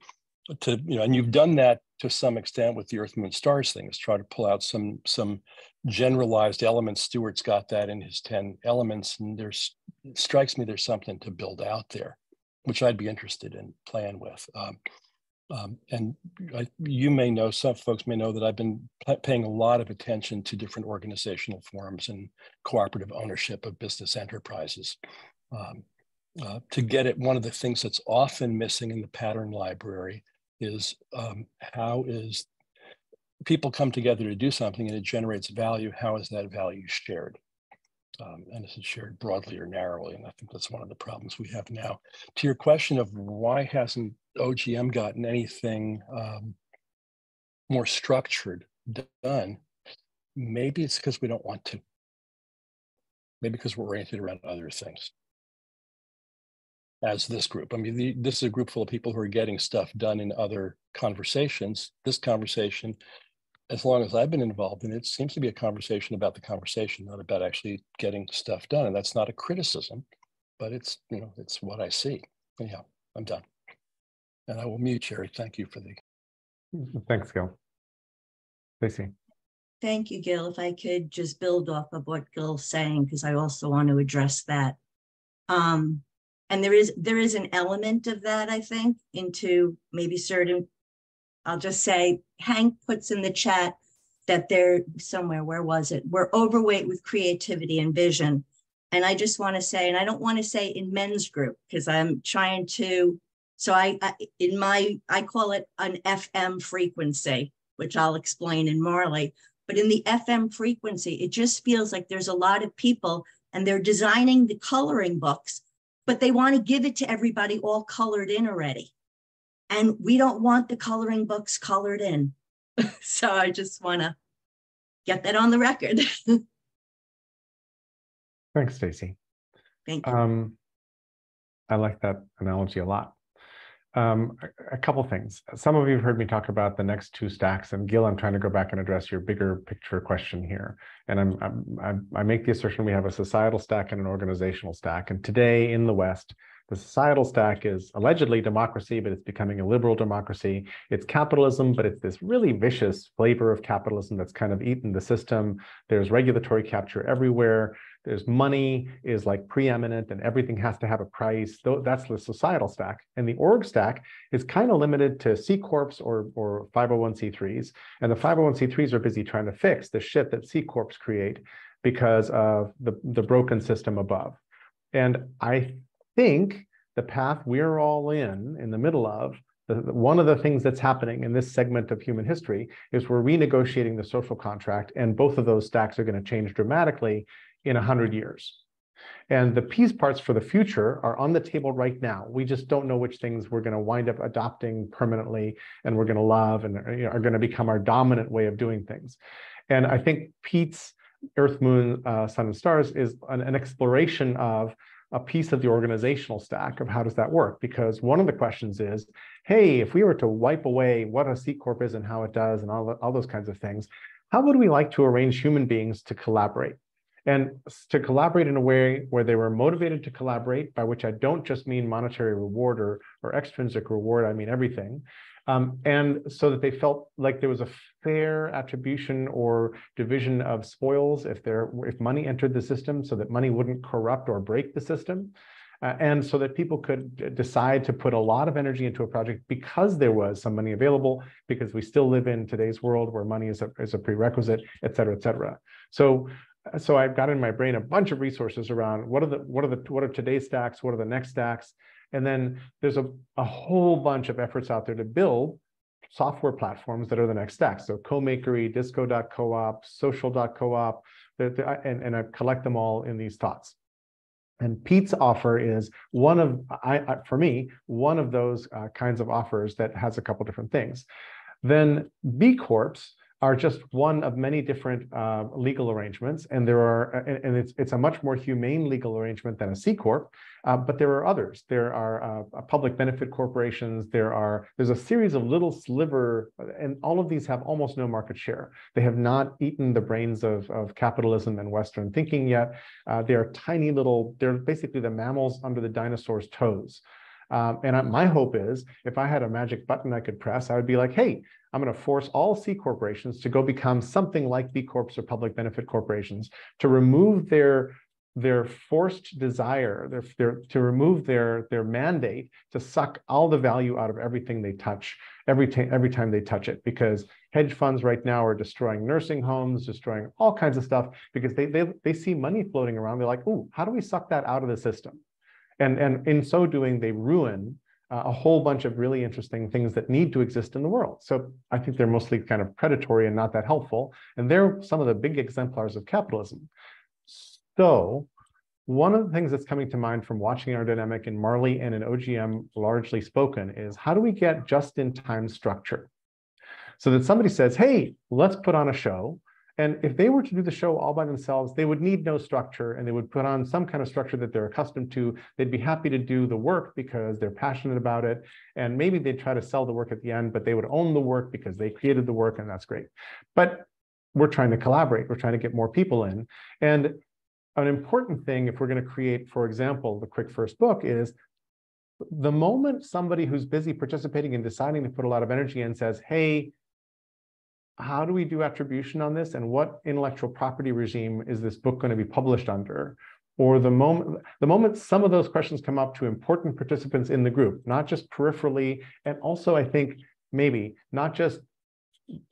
to you know and you've done that to some extent with the earth moon stars thing is try to pull out some some generalized elements. Stewart's got that in his 10 elements and there's strikes me there's something to build out there which i'd be interested in playing with. Um, um, and I, you may know some folks may know that i've been paying a lot of attention to different organizational forms and cooperative ownership of business enterprises um, uh, to get at one of the things that's often missing in the pattern library is um, how is people come together to do something and it generates value. How is that value shared? Um, and is it shared broadly or narrowly? And I think that's one of the problems we have now. To your question of why hasn't OGM gotten anything um, more structured done, maybe it's because we don't want to. Maybe because we're oriented around other things as this group. I mean, the, this is a group full of people who are getting stuff done in other conversations. This conversation, as long as I've been involved in it, seems to be a conversation about the conversation, not about actually getting stuff done. And that's not a criticism, but it's, you know, it's what I see. Yeah, I'm done. And I will mute Jerry. Thank you for the. Thanks, Gil. Stacy. Thank you, Gil. If I could just build off of what Gil's saying, because I also want to address that. Um, and there is there is an element of that i think into maybe certain i'll just say hank puts in the chat that they're somewhere where was it? We're overweight with creativity and vision. And i just want to say and i don't want to say in men's group because i'm trying to so I, I in my i call it an fm frequency which i'll explain in marley. But in the fm frequency it just feels like there's a lot of people and they're designing the coloring books but they want to give it to everybody all colored in already. And we don't want the coloring books colored in. so I just want to get that on the record. Thanks, Stacy. Thank you. Um, I like that analogy a lot. Um, a, couple things. Some of you have heard me talk about the next two stacks, and Gil, I'm trying to go back and address your bigger picture question here. And I'm, I'm, I'm, i make the assertion we have a societal stack and an organizational stack. And today in the West, the societal stack is allegedly democracy, but it's becoming a liberal democracy. It's capitalism, but it's this really vicious flavor of capitalism that's kind of eaten the system. There's regulatory capture everywhere. There's money is like preeminent and everything has to have a price. That's the societal stack. And the org stack is kind of limited to C Corps or, or 501c3s. And the 501c3s are busy trying to fix the shit that C Corps create because of the, the broken system above. And I think the path we're all in, in the middle of, the, one of the things that's happening in this segment of human history is we're renegotiating the social contract, and both of those stacks are going to change dramatically in 100 years. And the piece parts for the future are on the table right now. We just don't know which things we're going to wind up adopting permanently and we're going to love and are going to become our dominant way of doing things. And I think Pete's Earth, Moon, uh, Sun, and Stars is an, an exploration of a piece of the organizational stack of how does that work? Because one of the questions is, hey, if we were to wipe away what a C Corp is and how it does and all, all those kinds of things, how would we like to arrange human beings to collaborate? And to collaborate in a way where they were motivated to collaborate, by which I don't just mean monetary reward or, or extrinsic reward, I mean everything. Um, and so that they felt like there was a fair attribution or division of spoils if there if money entered the system, so that money wouldn't corrupt or break the system. Uh, and so that people could decide to put a lot of energy into a project because there was some money available, because we still live in today's world where money is a, is a prerequisite, et cetera, et cetera. So so I've got in my brain a bunch of resources around what are the what are the what are today's stacks, what are the next stacks, and then there's a, a whole bunch of efforts out there to build software platforms that are the next stacks. So CoMakery, Disco.coop, Social.coop, and, and I collect them all in these thoughts. And Pete's offer is one of, I, I for me, one of those uh, kinds of offers that has a couple different things. Then B Corps are just one of many different uh, legal arrangements, and there are, and, and, it's it's a much more humane legal arrangement than a C corp. Uh, but there are others. There are uh, public benefit corporations. There are there's a series of little sliver, and all of these have almost no market share. They have not eaten the brains of of capitalism and Western thinking yet. Uh, they are tiny little. They're basically the mammals under the dinosaurs' toes. Um, and my hope is if I had a magic button I could press, I would be like, hey, I'm going to force all C corporations to go become something like B Corps or public benefit corporations to remove their their forced desire, their, their, to remove their, their mandate to suck all the value out of everything they touch every, every time they touch it. Because hedge funds right now are destroying nursing homes, destroying all kinds of stuff because they, they, they see money floating around. They're like, ooh, how do we suck that out of the system? And, and in so doing, they ruin uh, a whole bunch of really interesting things that need to exist in the world. So I think they're mostly kind of predatory and not that helpful. And they're some of the big exemplars of capitalism. So one of the things that's coming to mind from watching our dynamic in Marley and in OGM largely spoken is how do we get just-in-time structure? So that somebody says, hey, let's put on a show. And if they were to do the show all by themselves, they would need no structure and they would put on some kind of structure that they're accustomed to. They'd be happy to do the work because they're passionate about it. And maybe they'd try to sell the work at the end, but they would own the work because they created the work and that's great. But we're trying to collaborate. We're trying to get more people in. And an important thing, if we're going to create, for example, the quick first book is the moment somebody who's busy participating and deciding to put a lot of energy in says, hey, how do we do attribution on this and what intellectual property regime is this book going to be published under? Or the moment the moment some of those questions come up to important participants in the group not just peripherally and also i think maybe not just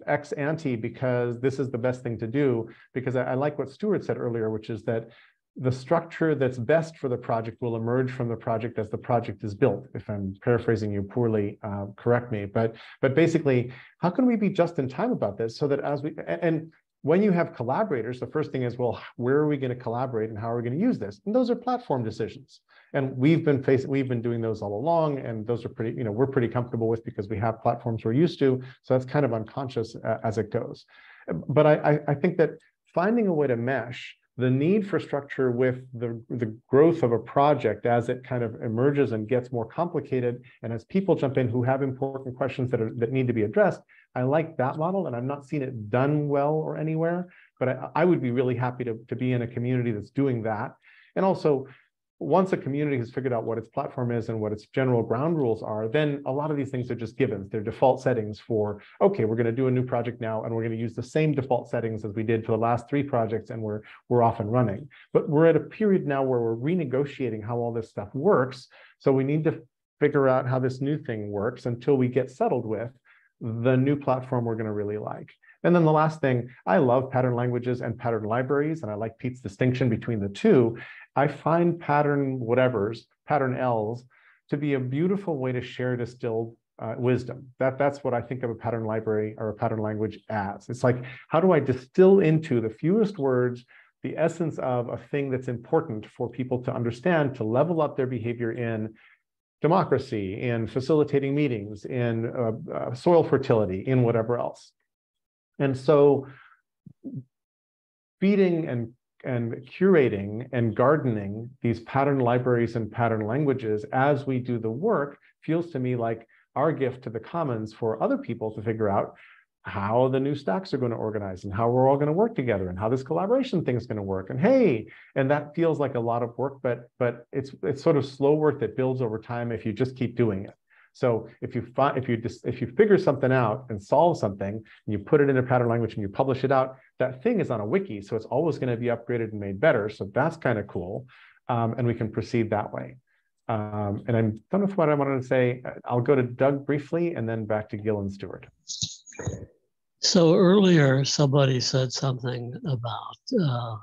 ex ante because this is the best thing to do because I, I like what Stuart said earlier which is that the structure that's best for the project will emerge from the project as the project is built. If I'm paraphrasing you poorly, uh, correct me. But but basically, how can we be just in time about this so that as we and when you have collaborators, the first thing is, well, where are we going to collaborate and how are we going to use this? And those are platform decisions. And we've been facing, we've been doing those all along, and those are pretty, you know, we're pretty comfortable with because we have platforms we're used to. So that's kind of unconscious uh, as it goes. But I, I think that finding a way to mesh the need for structure with the, the growth of a project as it kind of emerges and gets more complicated, and as people jump in who have important questions that, are, that need to be addressed, I like that model, and I've not seen it done well or anywhere, but I, I would be really happy to, to be in a community that's doing that. And also, once a community has figured out what its platform is and what its general ground rules are, then a lot of these things are just givens. They're default settings for, okay, we're going to do a new project now, and we're going to use the same default settings as we did for the last three projects, and we're, we're off and running. But we're at a period now where we're renegotiating how all this stuff works. So we need to figure out how this new thing works until we get settled with the new platform we're going to really like. And then the last thing, I love pattern languages and pattern libraries, and I like Pete's distinction between the two. I find pattern whatevers, pattern L's, to be a beautiful way to share distilled uh, wisdom. That, that's what I think of a pattern library or a pattern language as. It's like, how do I distill into the fewest words the essence of a thing that's important for people to understand, to level up their behavior in democracy, in facilitating meetings, in uh, uh, soil fertility, in whatever else. And so feeding and and curating and gardening these pattern libraries and pattern languages as we do the work feels to me like our gift to the commons for other people to figure out how the new stacks are going to organize and how we're all going to work together and how this collaboration thing is going to work. And hey and that feels like a lot of work but but it's it's sort of slow work that builds over time if you just keep doing it so if you find if you just if you figure something out and solve something, and you put it in a pattern language and you publish it out, that thing is on a wiki, so it's always going to be upgraded and made better. So that's kind of cool, um, and we can proceed that way. Um, and I don't know what I wanted to say. I'll go to Doug briefly, and then back to Gil and Stuart. So earlier, somebody said something about uh,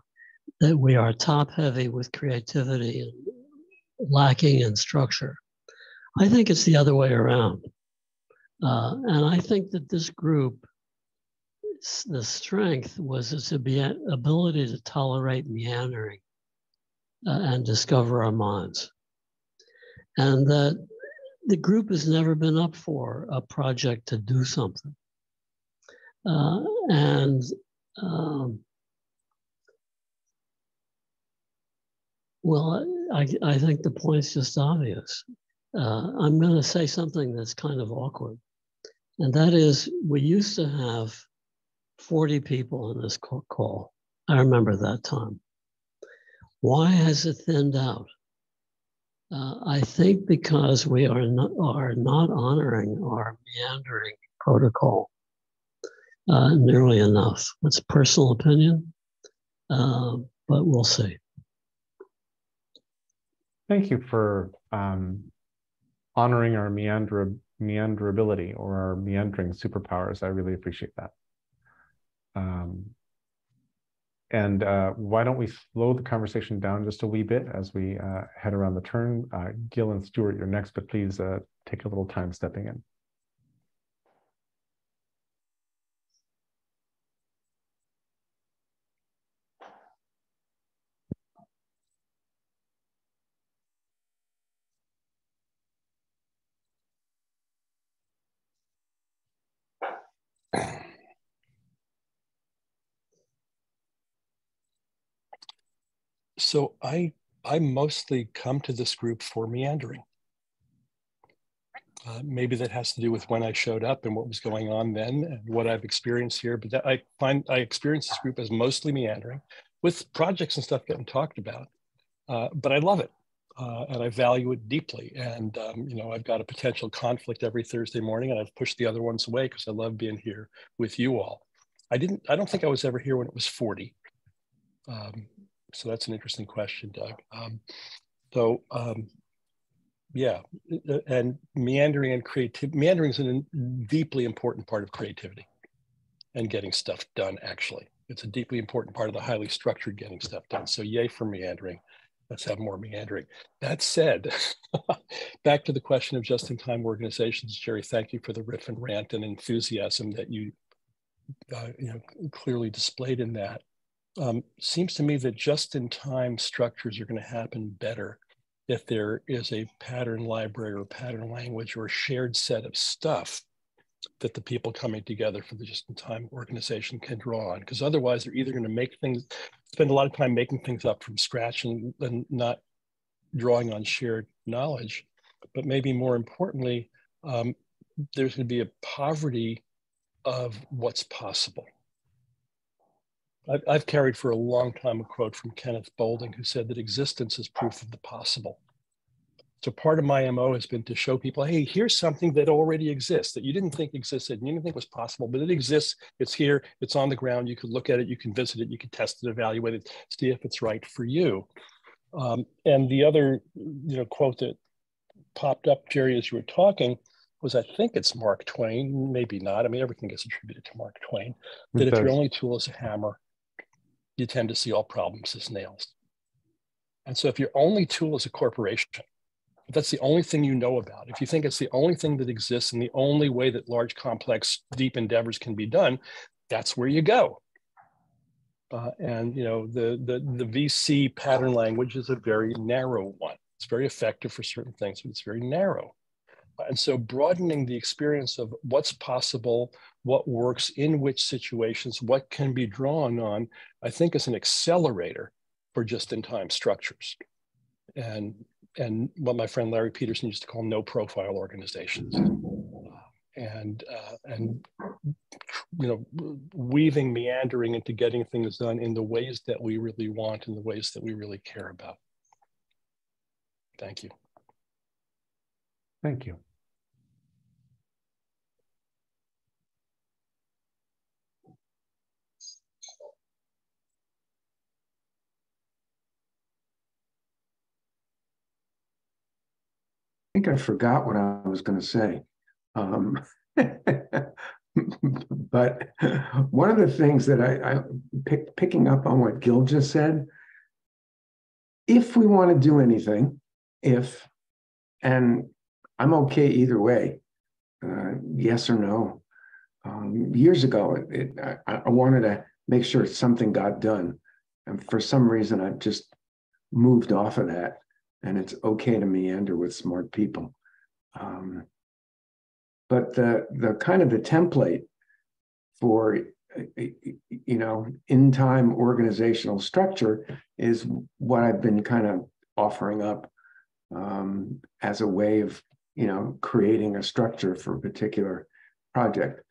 that we are top heavy with creativity and lacking in structure. I think it's the other way around. Uh, and I think that this group, the strength was its ability to tolerate meandering uh, and discover our minds. And that the group has never been up for a project to do something. Uh, and um, well, I, I think the point's just obvious. Uh, I'm going to say something that's kind of awkward. And that is, we used to have 40 people in this call. I remember that time. Why has it thinned out? Uh, I think because we are not, are not honoring our meandering protocol uh, nearly enough. It's personal opinion, uh, but we'll see. Thank you for um, honoring our meander meanderability or our meandering superpowers. I really appreciate that. Um, and uh, why don't we slow the conversation down just a wee bit as we uh, head around the turn? Uh, Gil and Stuart, you're next, but please uh, take a little time stepping in. So I I mostly come to this group for meandering. Uh, maybe that has to do with when I showed up and what was going on then and what I've experienced here. But that, I find I experience this group as mostly meandering with projects and stuff getting talked about. Uh, but I love it uh, and I value it deeply. And, um, you know, I've got a potential conflict every Thursday morning and I've pushed the other ones away because I love being here with you all. I didn't, I don't think I was ever here when it was 40. Um, so that's an interesting question, Doug. Um, so um, yeah, and meandering and creativity, meandering is a deeply important part of creativity and getting stuff done, actually. It's a deeply important part of the highly structured getting stuff done. So yay for meandering. Let's have more meandering. That said, back to the question of just-in-time organizations, Jerry, thank you for the riff and rant and enthusiasm that you, uh, you know, clearly displayed in that um, seems to me that just in time structures are going to happen better if there is a pattern library or pattern language or shared set of stuff that the people coming together for the just in time organization can draw on. Because otherwise, they're either going to make things, spend a lot of time making things up from scratch and, and not drawing on shared knowledge. But maybe more importantly, um, there's going to be a poverty of what's possible. I've, I've carried for a long time a quote from Kenneth Boulding, who said that existence is proof of the possible. So part of my MO has been to show people, hey, here's something that already exists that you didn't think existed and you didn't think was possible, but it exists. It's here. It's on the ground. You could look at it. You can visit it. You can test it, evaluate it, see if it's right for you. Um, and the other, you know, quote that popped up, Jerry, as you were talking, was I think it's Mark Twain, maybe not. I mean, everything gets attributed to Mark Twain. That if your only tool is a hammer, you tend to see all problems as nails. And so if your only tool is a corporation, if that's the only thing you know about, if you think it's the only thing that exists and the only way that large, complex, deep endeavors can be done, that's where you go. Uh, and you know the, the the VC pattern language is a very narrow one. It's very effective for certain things, but it's very narrow. And so broadening the experience of what's possible, what works in which situations, what can be drawn on, I think is an accelerator for just-in-time structures. And, and what my friend Larry Peterson used to call no profile organizations. And, uh, and you know, weaving, meandering into getting things done in the ways that we really want, in the ways that we really care about. Thank you. Thank you. I think I forgot what I was going to say. Um, but one of the things that I, I pick, picking up on what Gil just said, if we want to do anything, if, and I'm okay either way, uh, yes or no. Um, years ago, it, it, I, I wanted to make sure something got done. And for some reason, I've just moved off of that. And it's okay to meander with smart people. Um, but the the kind of the template for you know in time organizational structure is what I've been kind of offering up um, as a way of you know creating a structure for a particular project.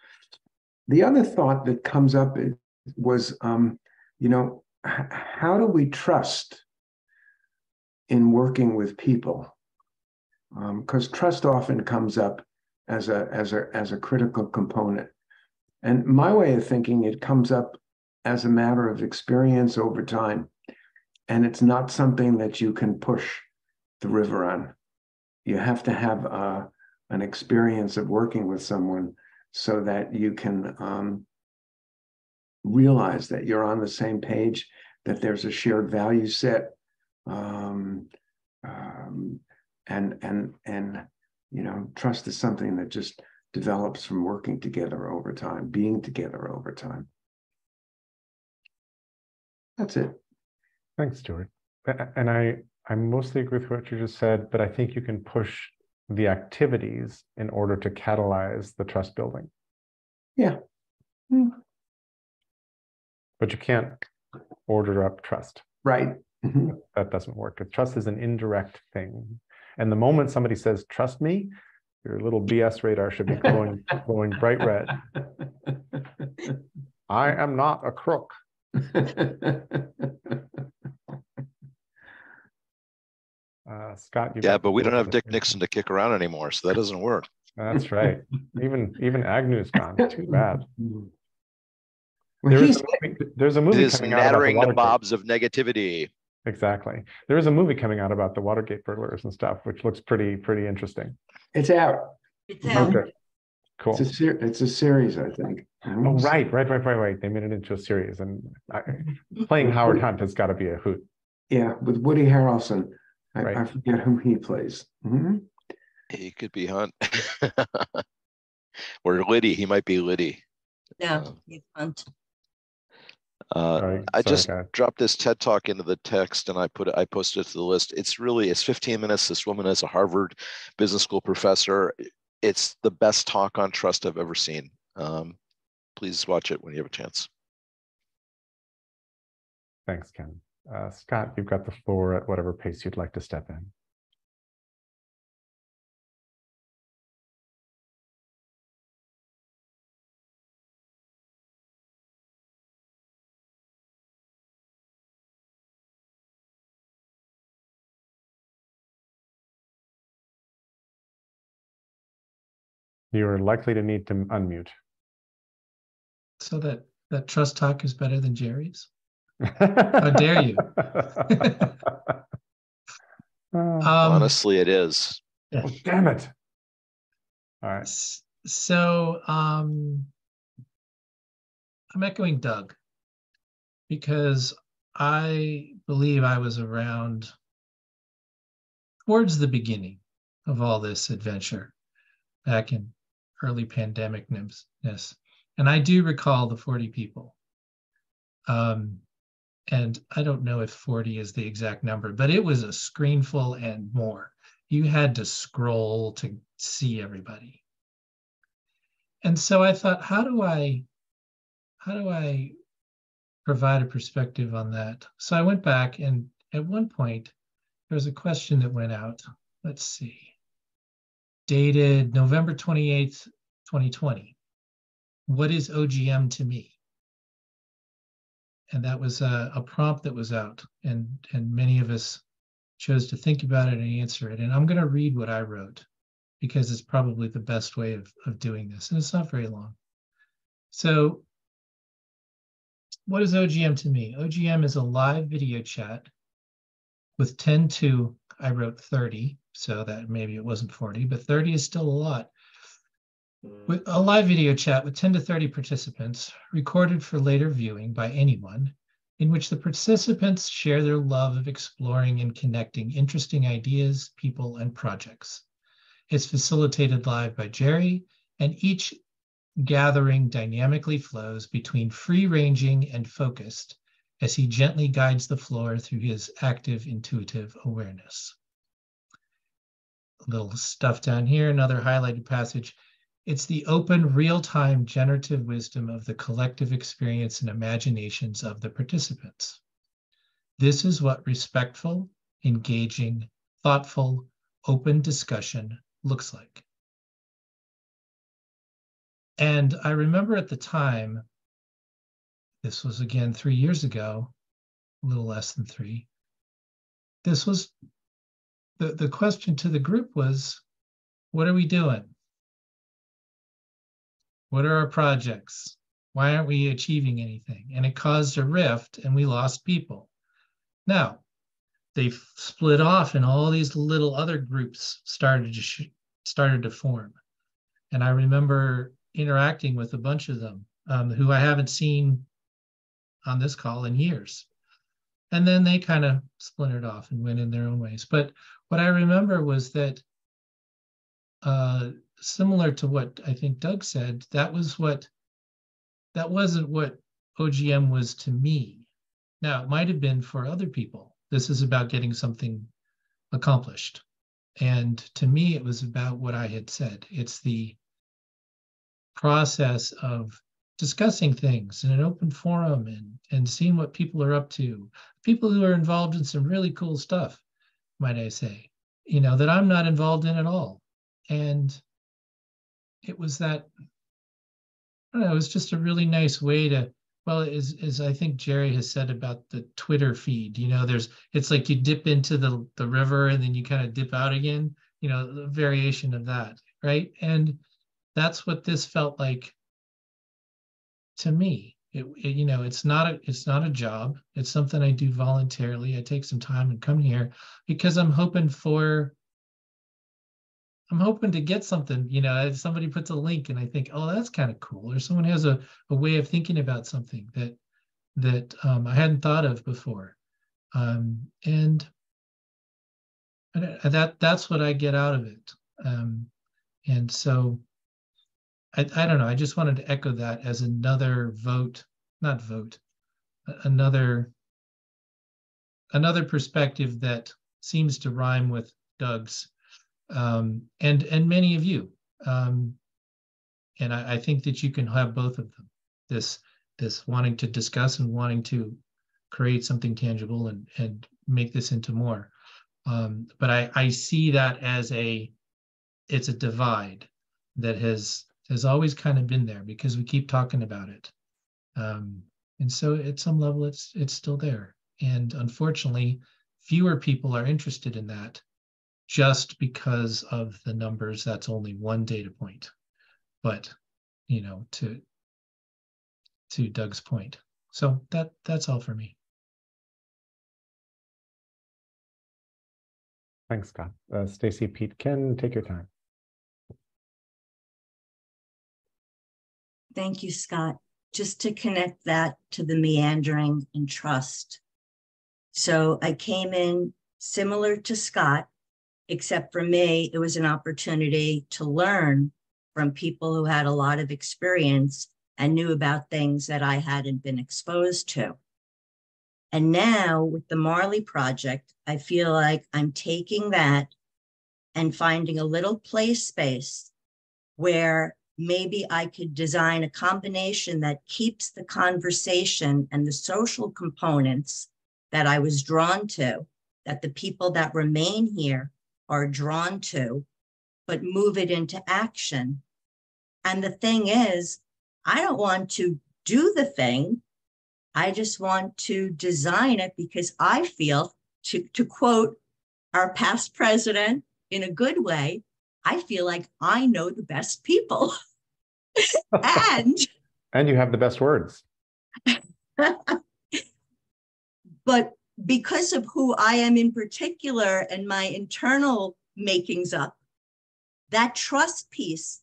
The other thought that comes up was um, you know how do we trust in working with people because um, trust often comes up as a as a as a critical component. And my way of thinking, it comes up as a matter of experience over time, and it's not something that you can push the river on. You have to have uh, an experience of working with someone so that you can um, realize that you're on the same page, that there's a shared value set, um, um, and and and you know, trust is something that just develops from working together over time, being together over time. That's it. Thanks, Stuart. And I, I mostly agree with what you just said, but I think you can push the activities in order to catalyze the trust building. Yeah. Mm. But you can't order up trust. Right. Mm-hmm. That doesn't work. Trust is an indirect thing. And the moment somebody says, trust me, your little BS radar should be glowing, glowing bright red. I am not a crook. Uh, Scott, yeah, but we don't have Dick Nixon to kick around anymore, so that doesn't work. That's right. even even Agnew's gone. Too bad. Well, there is a movie, there's a movie This coming out about the nattering nabobs of negativity. Exactly. There is a movie coming out about the Watergate burglars and stuff, which looks pretty pretty interesting. It's out. It's out. Okay. Cool. It's a ser- it's a series, I think. Oh, right, right, right, right, right. They made it into a series, and I, playing Howard Hunt has got to be a hoot. Yeah, with Woody Harrelson. I, I forget who he plays. Mhm. He could be Hunt. or Liddy. He might be Liddy. No, you can't. Uh, Sorry, I sorry, just guys. dropped this TED talk into the text and I put it, I posted it to the list. It's really, it's 15 minutes. This woman is a Harvard Business School professor. It's the best talk on trust I've ever seen. Um, please watch it when you have a chance. Thanks, Ken. Uh, Scott, you've got the floor at whatever pace you'd like to step in. You are likely to need to unmute. So that that trust talk is better than Jerry's. How dare you? Um, Honestly, it is. oh, damn it. All right. so um, I'm echoing Doug because I believe I was around towards the beginning of all this adventure back in early pandemicness. And I do recall the 40 people. Um, and I don't know if 40 is the exact number, but it was a screenful and more. You had to scroll to see everybody. And so I thought, how do I how do I provide a perspective on that? So I went back and at one point there was a question that went out. Let's see. Dated November 28th, 2020. What is OGM to me? And that was a, a prompt that was out. And and many of us chose to think about it and answer it. And i'm going to read what i wrote because it's probably the best way of, of doing this. And it's not very long. So what is ogm to me? Ogm is a live video chat with 10 to i wrote 30 so that maybe it wasn't 40 but 30 is still a lot a live video chat with 10 to 30 participants recorded for later viewing by anyone in which the participants share their love of exploring and connecting interesting ideas, people, and projects. It's facilitated live by Jerry, and each gathering dynamically flows between free ranging and focused as he gently guides the floor through his active intuitive awareness. A little stuff down here, another highlighted passage. It's the open, real time generative wisdom of the collective experience and imaginations of the participants. This is what respectful, engaging, thoughtful, open discussion looks like. And I remember at the time, this was again three years ago, a little less than three. This was the, the question to the group was what are we doing? What are our projects? Why aren't we achieving anything? And it caused a rift and we lost people. Now, they split off and all these little other groups started to started to form. And I remember interacting with a bunch of them um, who I haven't seen on this call in years. And then they kind of splintered off and went in their own ways. But what I remember was that, uh, similar to what I think Doug said, that was what, that wasn't what OGM was to me. Now, it might have been for other people. This is about getting something accomplished. And to me, it was about what I had said. It's the process of discussing things in an open forum and, and seeing what people are up to. People who are involved in some really cool stuff, might I say, you know, that I'm not involved in at all. And it was that, I don't know, it was just a really nice way to, well, as, as I think Jerry has said about the Twitter feed, you know, there's, it's like you dip into the, the river and then you kind of dip out again, you know, variation of that, right? And that's what this felt like to me. It, it, you know, it's not a it's not a job. It's something I do voluntarily. I take some time and come here because I'm hoping for I'm hoping to get something, you know, if somebody puts a link and I think, oh, that's kind of cool, or someone has a, a way of thinking about something that that um, I hadn't thought of before. Um, and that that's what I get out of it. Um, and so I, I don't know. I just wanted to echo that as another vote, not vote, another another perspective that seems to rhyme with Doug's um, and and many of you. Um, and I, I, think that you can have both of them. This this wanting to discuss and wanting to create something tangible and and make this into more. Um, but I, I see that as a it's a divide that has has always kind of been there because we keep talking about it. Um, and so at some level it's it's still there. And unfortunately, fewer people are interested in that just because of the numbers. That's only one data point. But you know, to to Doug's point. So that that's all for me. Thanks, Scott. Uh, Stacy, Pete, Ken, take your time. Thank you, Scott. Just to connect that to the meandering and trust. So I came in similar to Scott, except for me, it was an opportunity to learn from people who had a lot of experience and knew about things that I hadn't been exposed to. And now with the Marley Project, I feel like I'm taking that and finding a little play space where maybe I could design a combination that keeps the conversation and the social components that I was drawn to, that the people that remain here are drawn to, but move it into action. And the thing is, I don't want to do the thing. I just want to design it because I feel, to, to quote our past president in a good way, I feel like I know the best people. and and you have the best words. but because of who I am in particular and my internal makings up, that trust piece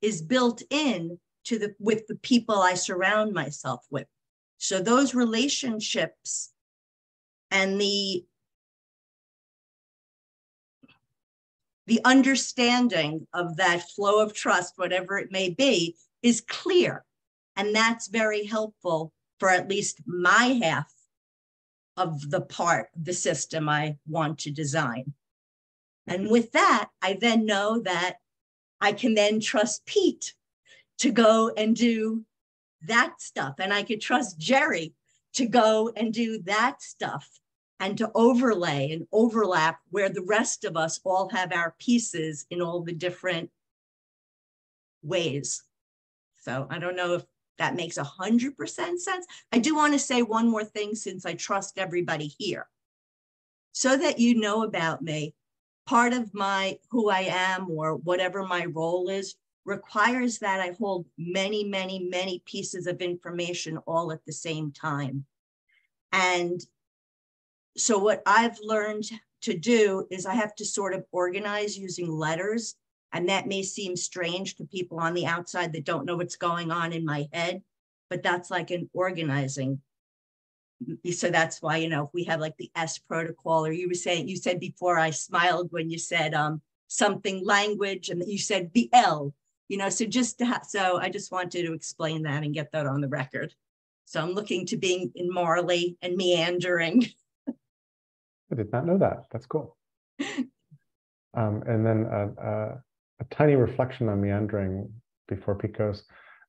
is built in to the with the people I surround myself with. So those relationships and the the understanding of that flow of trust, whatever it may be, is clear. And that's very helpful for at least my half of the part of the system I want to design. And mm-hmm. with that, I then know that I can then trust Pete to go and do that stuff. And I could trust Jerry to go and do that stuff and to overlay and overlap where the rest of us all have our pieces in all the different ways. So I don't know if that makes a hundred percent sense. I do want to say one more thing since I trust everybody here. So that you know about me, part of my who I am or whatever my role is requires that I hold many, many, many pieces of information all at the same time. And so what I've learned to do is I have to sort of organize using letters. And that may seem strange to people on the outside that don't know what's going on in my head, but that's like an organizing. So that's why, you know, if we have like the S protocol, or you were saying, you said before I smiled when you said um, something language and you said the L, you know, so just to have, so I just wanted to explain that and get that on the record. So I'm looking to being in Marley and meandering. I did not know that. That's cool. Um, and then a, a, a, tiny reflection on meandering before Picos.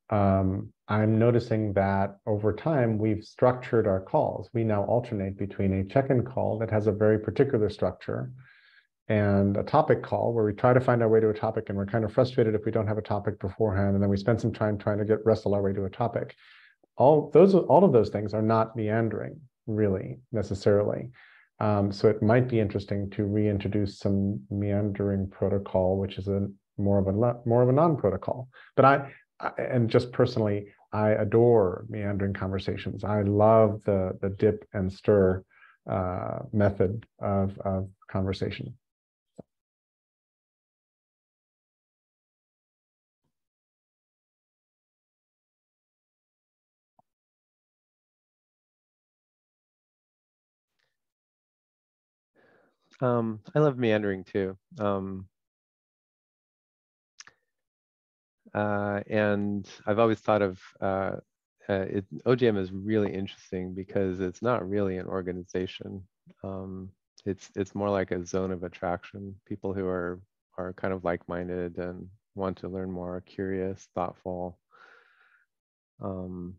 Um, I'm noticing that over time, we've structured our calls. We now alternate between a check-in call that has a very particular structure and a topic call where we try to find our way to a topic and we're kind of frustrated if we don't have a topic beforehand. And then we spend some time trying to get wrestle our way to a topic. All those, all of those things are not meandering really necessarily. Um, so it might be interesting to reintroduce some meandering protocol, which is a more of a more of a non-protocol. But I, I, and just personally, I adore meandering conversations. I love the the dip and stir uh, method of, of conversation. Um, I love meandering too. Um, uh, and I've always thought of uh, uh, it, OGM is really interesting because it's not really an organization. Um, it's it's more like a zone of attraction. People who are are kind of like-minded and want to learn more, curious, thoughtful. Um,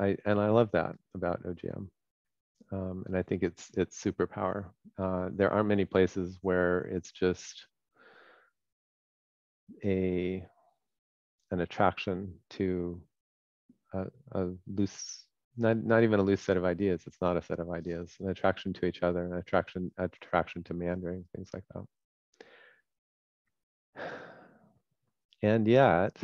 I and I love that about OGM um, and I think it's it's superpower. Uh, there aren't many places where it's just a an attraction to a, a, loose, not not even a loose set of ideas. It's not a set of ideas. An attraction to each other, an attraction attraction to meandering, things like that. And yet,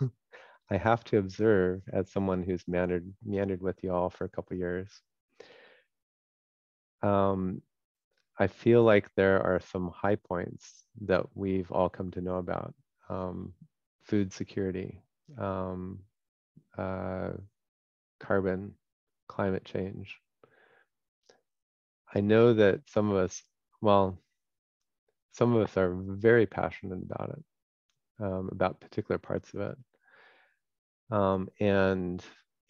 I have to observe as someone who's meandered meandered with you all for a couple years um, I feel like there are some high points that we've all come to know about. Um, food security, um, uh, carbon, climate change. I know that some of us, well, some of us are very passionate about it, um, about particular parts of it. Um, and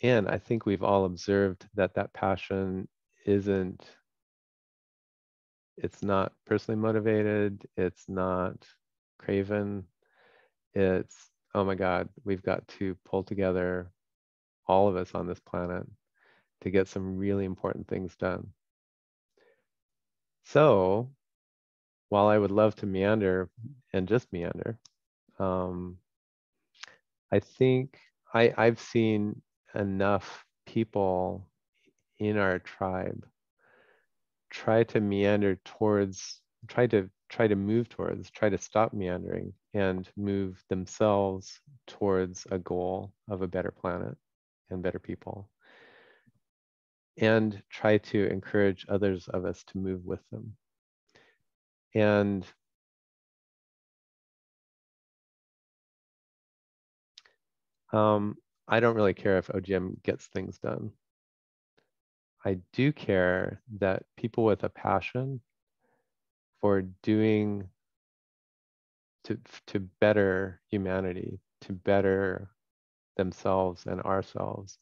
and I think we've all observed that that passion isn't it's not personally motivated it's not craven it's oh my god we've got to pull together all of us on this planet to get some really important things done. So while i would love to meander and just meander um, i think I, i've seen enough people in our tribe try to meander towards, try to try to move towards, try to stop meandering and move themselves towards a goal of a better planet and better people. And try to encourage others of us to move with them. And um, I don't really care if OGM gets things done. I do care that people with a passion for doing to, to better humanity, to better themselves and ourselves.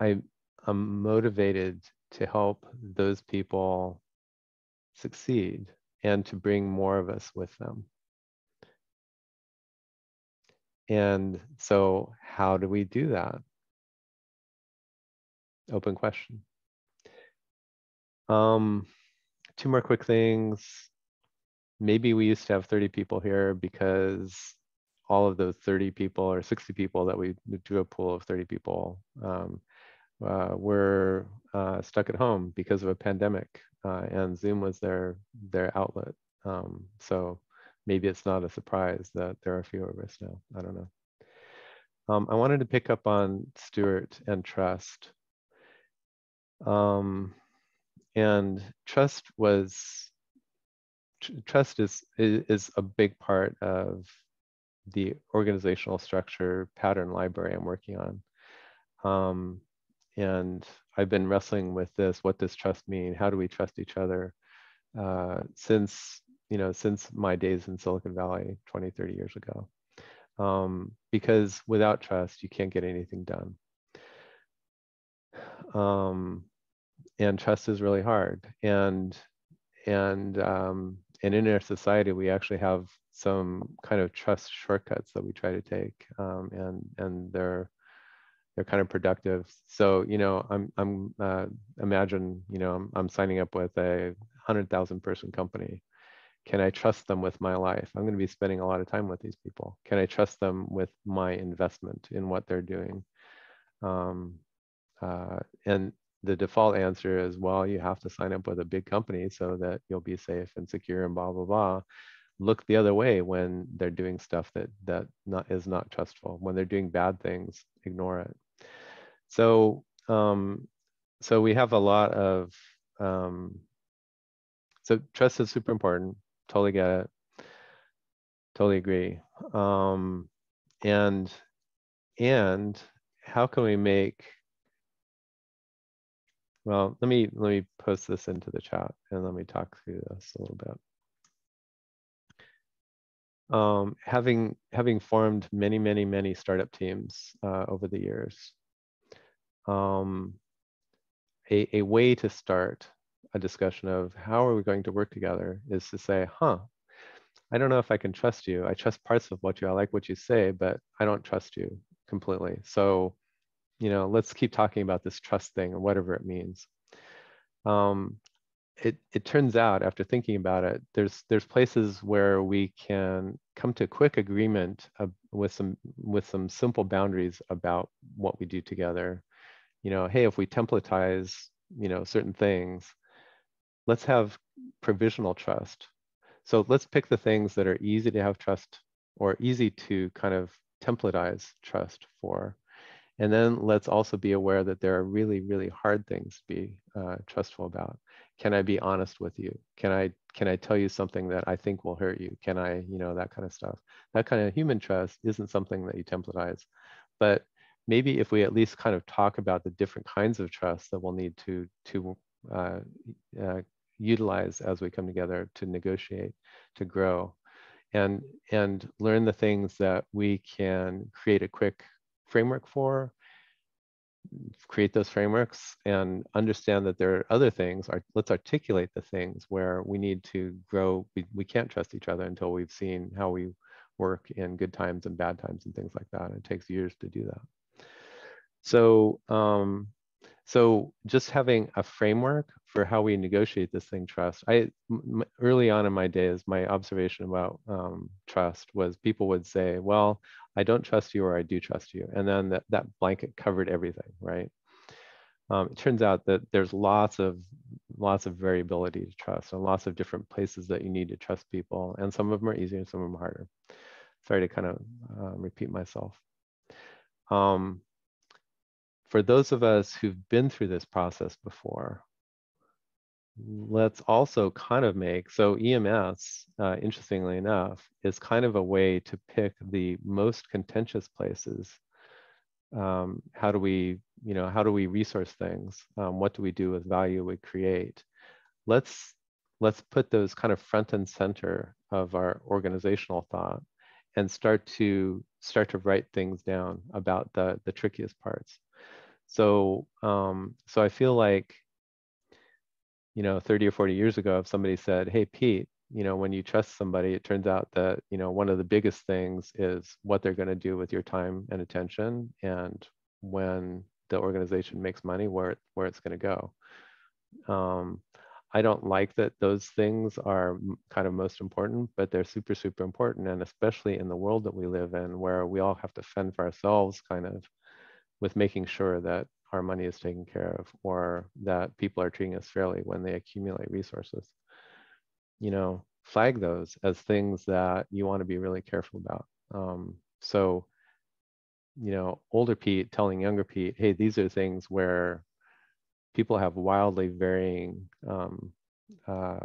I am motivated to help those people succeed and to bring more of us with them. And so, how do we do that? Open question. Um, two more quick things. Maybe we used to have 30 people here because all of those 30 people or 60 people that we do a pool of 30 people um, uh, were uh, stuck at home because of a pandemic uh, and Zoom was their their outlet. Um, so maybe it's not a surprise that there are fewer of us now. I don't know. Um, I wanted to pick up on Stuart and trust. Um, and trust was tr trust is, is is a big part of the organizational structure pattern library I'm working on. Um, and I've been wrestling with this. What does trust mean? How do we trust each other? Uh, since you know, since my days in Silicon Valley 20, 30 years ago. Um, because without trust, you can't get anything done. Um, and trust is really hard. And and um, and in our society, we actually have some kind of trust shortcuts that we try to take, um, and and they're they're kind of productive. So you know, I'm I'm uh, imagine you know I'm, I'm signing up with a hundred thousand person company. Can I trust them with my life? I'm going to be spending a lot of time with these people. Can I trust them with my investment in what they're doing? Um, uh, and the default answer is, well, you have to sign up with a big company so that you'll be safe and secure and blah blah blah. Look the other way when they're doing stuff that that not is not trustful. When they're doing bad things, ignore it. So um, so we have a lot of um, so trust is super important. Totally get it. Totally agree. Um, and and how can we make well, let me let me post this into the chat and let me talk through this a little bit. Um, having having formed many, many, many startup teams uh, over the years, um, a, a way to start a discussion of how are we going to work together is to say, huh, I don't know if I can trust you. I trust parts of what you, I like what you say, but I don't trust you completely. So you know, let's keep talking about this trust thing or whatever it means. Um, it, it turns out after thinking about it, there's there's places where we can come to quick agreement uh, with some with some simple boundaries about what we do together. You know, hey, if we templatize, you know, certain things, let's have provisional trust. So let's pick the things that are easy to have trust or easy to kind of templatize trust for. And then let's also be aware that there are really, really hard things to be uh, trustful about. Can I be honest with you? Can I can I tell you something that I think will hurt you? Can I, you know, that kind of stuff. That kind of human trust isn't something that you templatize. But maybe if we at least kind of talk about the different kinds of trust that we'll need to to uh, uh, utilize as we come together to negotiate, to grow, and and learn the things that we can create a quick framework for, create those frameworks and understand that there are other things let's articulate the things where we need to grow. We, we can't trust each other until we've seen how we work in good times and bad times and things like that. It takes years to do that. So um, so just having a framework for how we negotiate this thing trust i m- early on in my days my observation about um, trust was people would say well i don't trust you or i do trust you. And then that, that blanket covered everything right? Um, it turns out that there's lots of lots of variability to trust and lots of different places that you need to trust people. And some of them are easier and some of them are harder. Sorry to kind of uh, repeat myself. Um, for those of us who've been through this process before, let's also kind of make so EMS, uh, interestingly enough, is kind of a way to pick the most contentious places um, how do we, you know, how do we resource things? Um, what do we do with value we create? Let's let's put those kind of front and center of our organizational thought and start to start to write things down about the the trickiest parts. So um, so I feel like you know 30 or 40 years ago if somebody said hey pete you know when you trust somebody it turns out that you know one of the biggest things is what they're going to do with your time and attention and when the organization makes money where where it's going to go. Um, i don't like that those things are kind of most important but they're super super important and especially in the world that we live in where we all have to fend for ourselves kind of with making sure that our money is taken care of or that people are treating us fairly when they accumulate resources you know, flag those as things that you want to be really careful about. Um, so, you know, older Pete telling younger Pete, hey, these are things where people have wildly varying um, uh,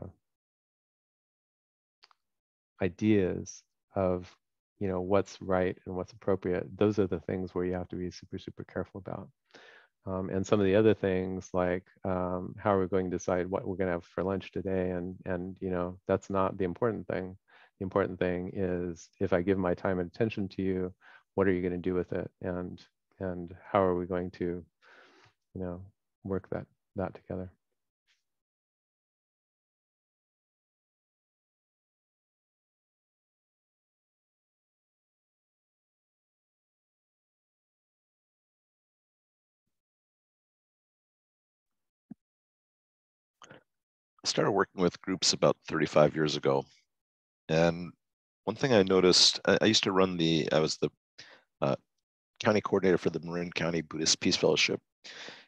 ideas of, you know, what's right and what's appropriate. Those are the things where you have to be super, super careful about. Um, and some of the other things like um, how are we going to decide what we're going to have for lunch today? And and you know that's not the important thing. The important thing is if i give my time and attention to you what are you going to do with it? And and how are we going to you know work that that together started working with groups about 35 years ago. And one thing I noticed, I, I used to run the, I was the uh, county coordinator for the Marin County Buddhist Peace Fellowship.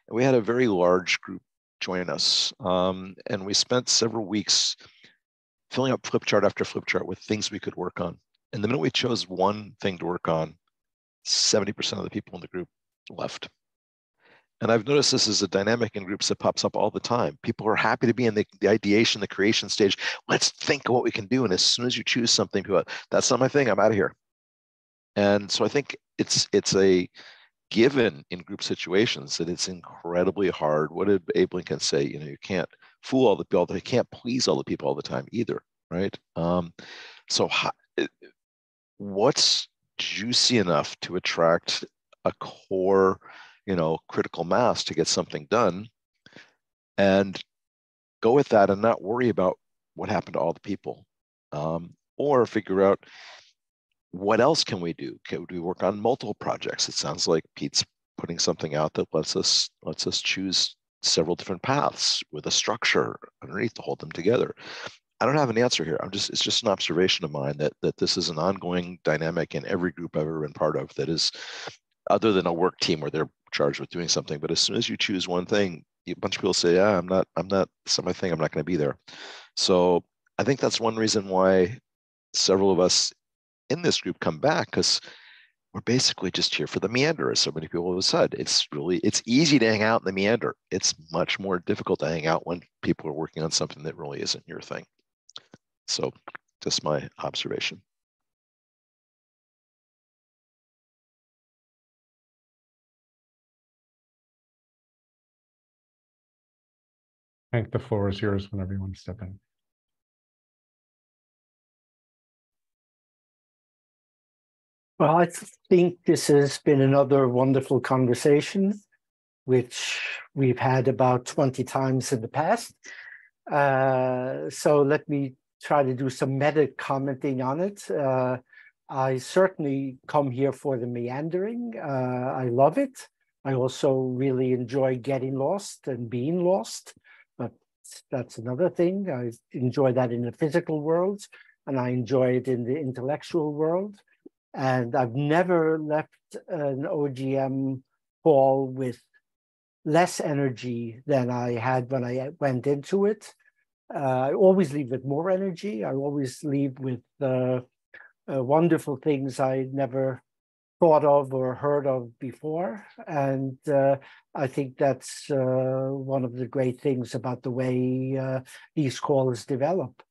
And we had a very large group join us. Um, and we spent several weeks filling up flip chart after flip chart with things we could work on. And the minute we chose one thing to work on, 70% of the people in the group left. And I've noticed this is a dynamic in groups that pops up all the time. People are happy to be in the, the ideation, the creation stage. Let's think of what we can do. And as soon as you choose something, people, that's not my thing. I'm out of here. And so I think it's it's a given in group situations that it's incredibly hard. What did Abe Lincoln say? You know, you can't fool all the people. You can't please all the people all the time either, right? Um, so what's juicy enough to attract a core you know, critical mass to get something done and go with that and not worry about what happened to all the people. Um, or figure out what else can we do? Can we work on multiple projects? It sounds like Pete's putting something out that lets us lets us choose several different paths with a structure underneath to hold them together. I don't have an answer here. I'm just it's just an observation of mine that that this is an ongoing dynamic in every group I've ever been part of that is other than a work team where they're charged with doing something. But as soon as you choose one thing, a bunch of people say, "Yeah, I'm not. I'm not. It's not my thing. I'm not going to be there." So I think that's one reason why several of us in this group come back because we're basically just here for the meander, as so many people have said. It's really it's easy to hang out in the meander. It's much more difficult to hang out when people are working on something that really isn't your thing. So just my observation. Hank, the floor is yours whenever you want to step in. Well, I think this has been another wonderful conversation, which we've had about 20 times in the past. Uh, so let me try to do some meta commenting on it. Uh, I certainly come here for the meandering. Uh, I love it. I also really enjoy getting lost and being lost that's another thing. I enjoy that in the physical world, and I enjoy it in the intellectual world. And I've never left an OGM hall with less energy than I had when I went into it. Uh, I always leave with more energy. I always leave with uh, uh, wonderful things I never thought of or heard of before. And uh, I think that's uh, one of the great things about the way uh, these calls develop.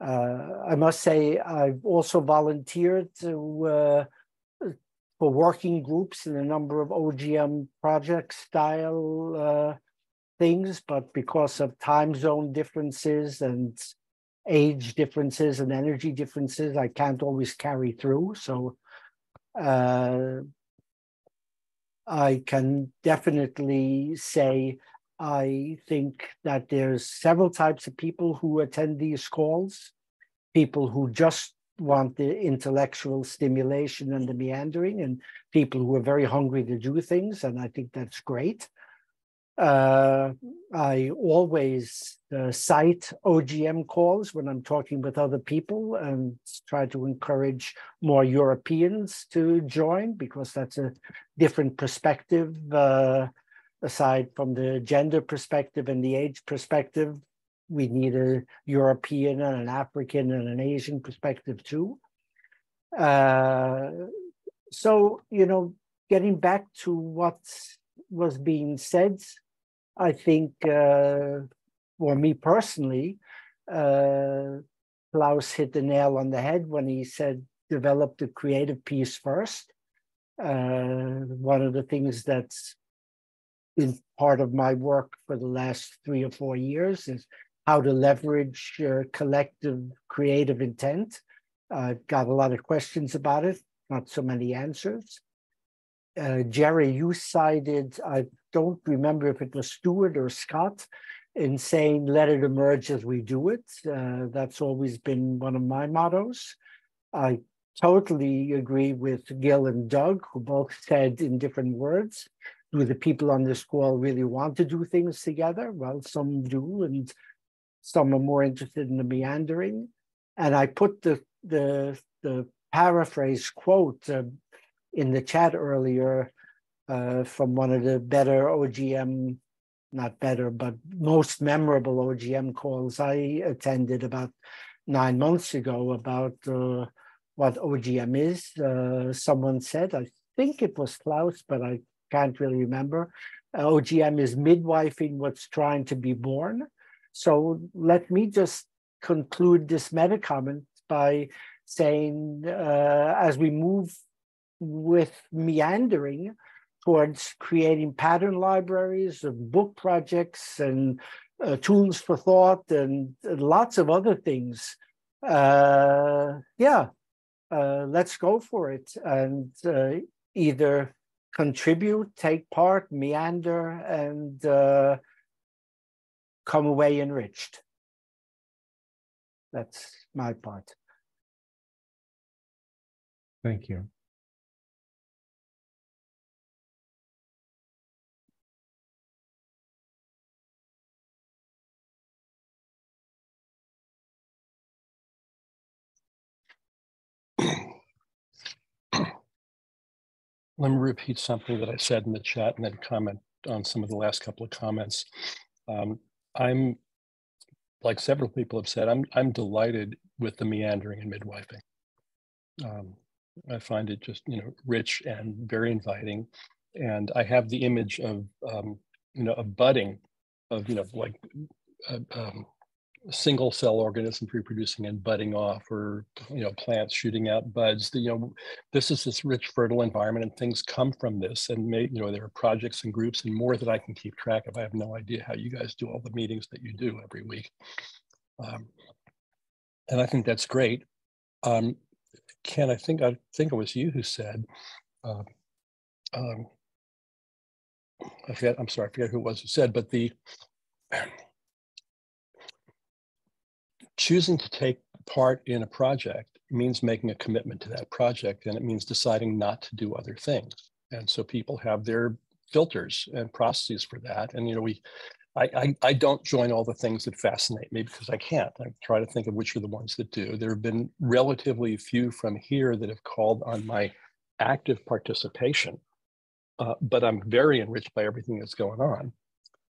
Uh, I must say, I've also volunteered to uh, for working groups in a number of OGM project style uh, things, but because of time zone differences and age differences and energy differences, I can't always carry through. So uh, I can definitely say I think that there's several types of people who attend these calls, people who just want the intellectual stimulation and the meandering, and people who are very hungry to do things, and I think that's great. Uh, I always uh, cite OGM calls when I'm talking with other people and try to encourage more Europeans to join because that's a different perspective uh, aside from the gender perspective and the age perspective. We need a European and an African and an Asian perspective too. Uh, so, you know, getting back to what was being said, I think uh, for me personally, uh, Klaus hit the nail on the head when he said develop the creative piece first. Uh, one of the things that's been part of my work for the last three or four years is how to leverage uh, collective creative intent. I've got a lot of questions about it, not so many answers. Uh, Jerry, you cited, I don't remember if it was Stewart or Scott, in saying, let it emerge as we do it. Uh, that's always been one of my mottos. I totally agree with Gil and Doug, who both said in different words, do the people on this call really want to do things together? Well, some do, and some are more interested in the meandering. And I put the the the paraphrase quote uh, in the chat earlier uh, from one of the better OGM, not better, but most memorable OGM calls I attended about nine months ago about uh, what OGM is. Uh, someone said, I think it was Klaus, but I can't really remember. Uh, OGM is midwifing what's trying to be born. So let me just conclude this meta comment by saying uh, as we move with meandering towards creating pattern libraries and book projects and uh, tools for thought and, and, lots of other things. Uh, yeah, uh, let's go for it and uh, either contribute, take part, meander, and uh, come away enriched. That's my part. Thank you. Let me repeat something that I said in the chat and then comment on some of the last couple of comments. Um, I'm, like several people have said, I'm, I'm delighted with the meandering and midwifing. Um, I find it just, you know, rich and very inviting. And I have the image of, um, you know, a budding of, you know, like uh, um, single cell organisms reproducing and budding off or you know plants shooting out buds the, you know this is this rich fertile environment and things come from this and may, you know there are projects and groups and more that i can keep track of. I have no idea how you guys do all the meetings that you do every week. Um, and i think that's great. Um, ken i think i think it was you who said uh, um, i forget i'm sorry i forget who it was who said but the choosing to take part in a project means making a commitment to that project and it means deciding not to do other things and so people have their filters and processes for that and you know we I, I, I don't join all the things that fascinate me because I can't. I try to think of which are the ones that do. There have been relatively few from here that have called on my active participation, uh, but I'm very enriched by everything that's going on.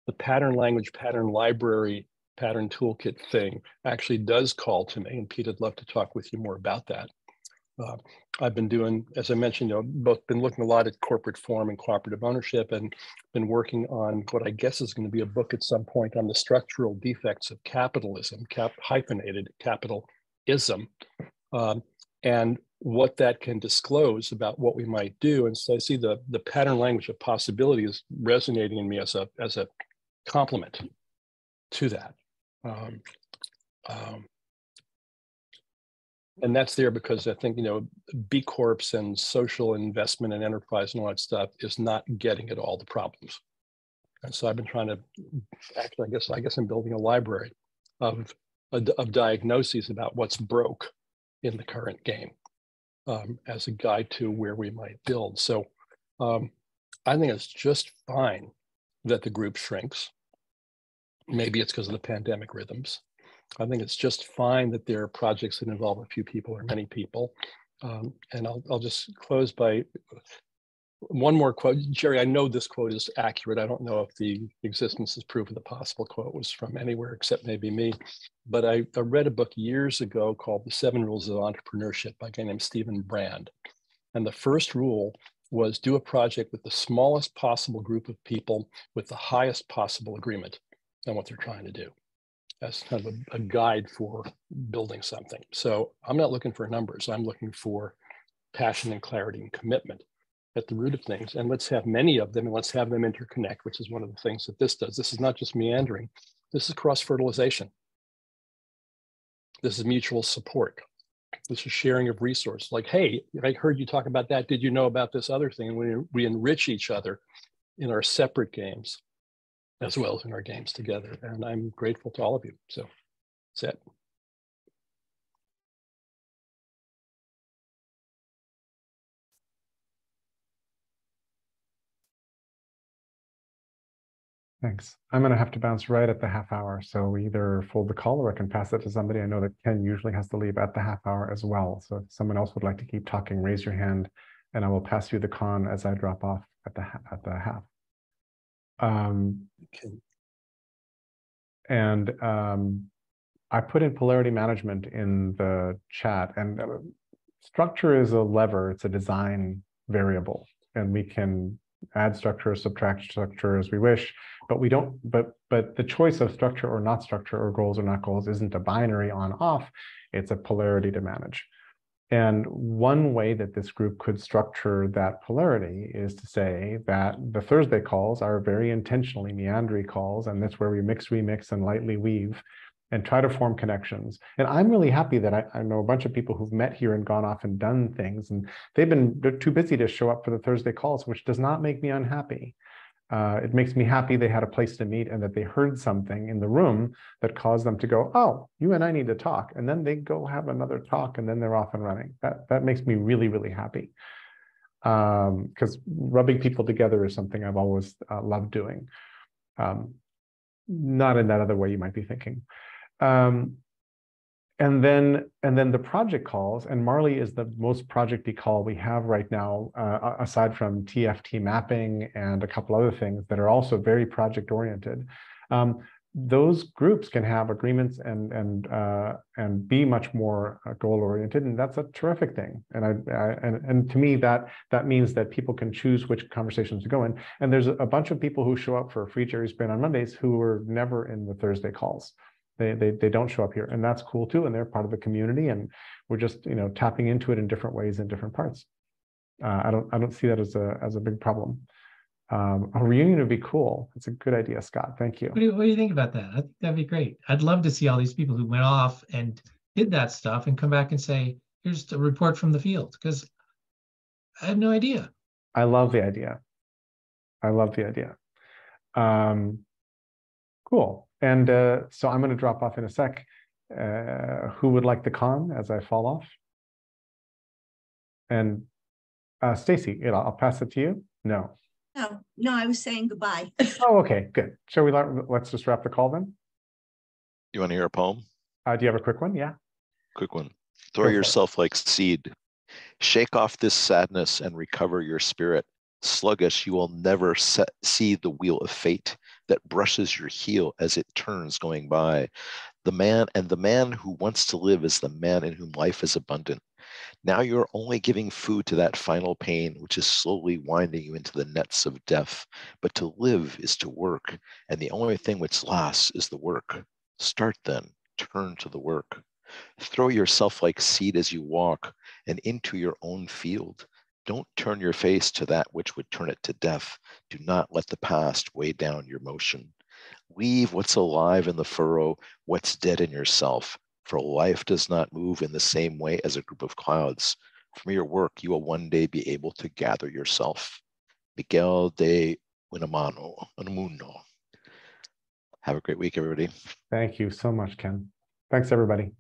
The pattern language, pattern library pattern toolkit thing actually does call to me. And Pete, I'd love to talk with you more about that. Uh, I've been doing, as I mentioned, you know, both been looking a lot at corporate form and cooperative ownership and been working on what I guess is going to be a book at some point on the structural defects of capitalism, cap hyphenated capitalism. Um, and what that can disclose about what we might do. And so I see the, the pattern language of possibility is resonating in me as a, as a complement to that. Um, um, and that's there because I think, you know, B Corps and social investment and enterprise and all that stuff is not getting at all the problems. And so I've been trying to, actually, I guess, I guess I'm building a library of, of diagnoses about what's broke in the current game um, as a guide to where we might build. So um, I think it's just fine that the group shrinks. Maybe it's because of the pandemic rhythms. I think it's just fine that there are projects that involve a few people or many people. Um, and I'll, I'll just close by one more quote. Jerry, I know this quote is accurate. I don't know if the existence is proof of the possible quote was from anywhere except maybe me. But I, I read a book years ago called The Seven Rules of Entrepreneurship by a guy named Stephen Brand. And the first rule was do a project with the smallest possible group of people with the highest possible agreement on what they're trying to do as kind of a, a, guide for building something. So I'm not looking for numbers. I'm looking for passion and clarity and commitment at the root of things. And let's have many of them and let's have them interconnect, which is one of the things that this does. This is not just meandering. This is cross fertilization. This is mutual support. This is sharing of resources. Like, hey, I heard you talk about that. Did you know about this other thing? And we, we enrich each other in our separate games as well as in our games together. And I'm grateful to all of you. So that's it. Thanks. I'm going to have to bounce right at the half hour. So either fold the call or I can pass it to somebody. I know that Ken usually has to leave at the half hour as well. So if someone else would like to keep talking, raise your hand and I will pass you the con as I drop off at the, at the half. Um, okay. And um, I put in polarity management in the chat and uh, structure is a lever, it's a design variable and we can add structure, subtract structure as we wish, but we don't, but but the choice of structure or not structure or goals or not goals isn't a binary on off, it's a polarity to manage. And one way that this group could structure that polarity is to say that the Thursday calls are very intentionally meandering calls, and that's where we mix, remix, and lightly weave and try to form connections. And I'm really happy that I, I, know a bunch of people who've met here and gone off and done things, and they've been too busy to show up for the Thursday calls, which does not make me unhappy. Uh, it makes me happy they had a place to meet and that they heard something in the room that caused them to go, oh, you and I need to talk. And then they go have another talk and then they're off and running. That, that makes me really, really happy. Because um, rubbing people together is something I've always uh, loved doing. Um, not in that other way you might be thinking. Um, and then and then the project calls, and Marley is the most projecty call we have right now, uh, aside from TFT mapping and a couple other things that are also very project oriented. Um, those groups can have agreements and and uh, and be much more uh, goal oriented, and that's a terrific thing. And I, I, and and to me that that means that people can choose which conversations to go in. And there's a bunch of people who show up for Free Jerry's Brain on Mondays who were never in the Thursday calls. They, they, they don't show up here and that's cool too. And they're part of the community and we're just, you know, tapping into it in different ways in different parts. Uh, I don't, I don't see that as a, as a big problem. Um, a reunion would be cool. It's a good idea, Scott. Thank you. What do you, what do you think about that? I think that'd be great. I'd love to see all these people who went off and did that stuff and come back and say, here's a report from the field because I have no idea. I love the idea. I love the idea. Um, cool. And uh, so I'm going to drop off in a sec. Uh, who would like the con as I fall off? And uh, Stacy, I'll pass it to you. No. No, no, I was saying goodbye. oh, okay, good. Shall we let, let's just wrap the call then? You want to hear a poem? Uh, do you have a quick one? Yeah. Quick one. Throw Go yourself like seed. Shake off this sadness and recover your spirit. Sluggish, you will never set, see the wheel of fate that brushes your heel as it turns going by. The man and the man who wants to live is the man in whom life is abundant. Now you're only giving food to that final pain, which is slowly winding you into the nets of death. But to live is to work, and the only thing which lasts is the work. Start then, turn to the work. Throw yourself like seed as you walk and into your own field. Don't turn your face to that which would turn it to death. Do not let the past weigh down your motion. Leave what's alive in the furrow, what's dead in yourself. For life does not move in the same way as a group of clouds. From your work, you will one day be able to gather yourself. Miguel de Unamuno. Unamuno. Have a great week, everybody. Thank you so much, Ken. Thanks, everybody.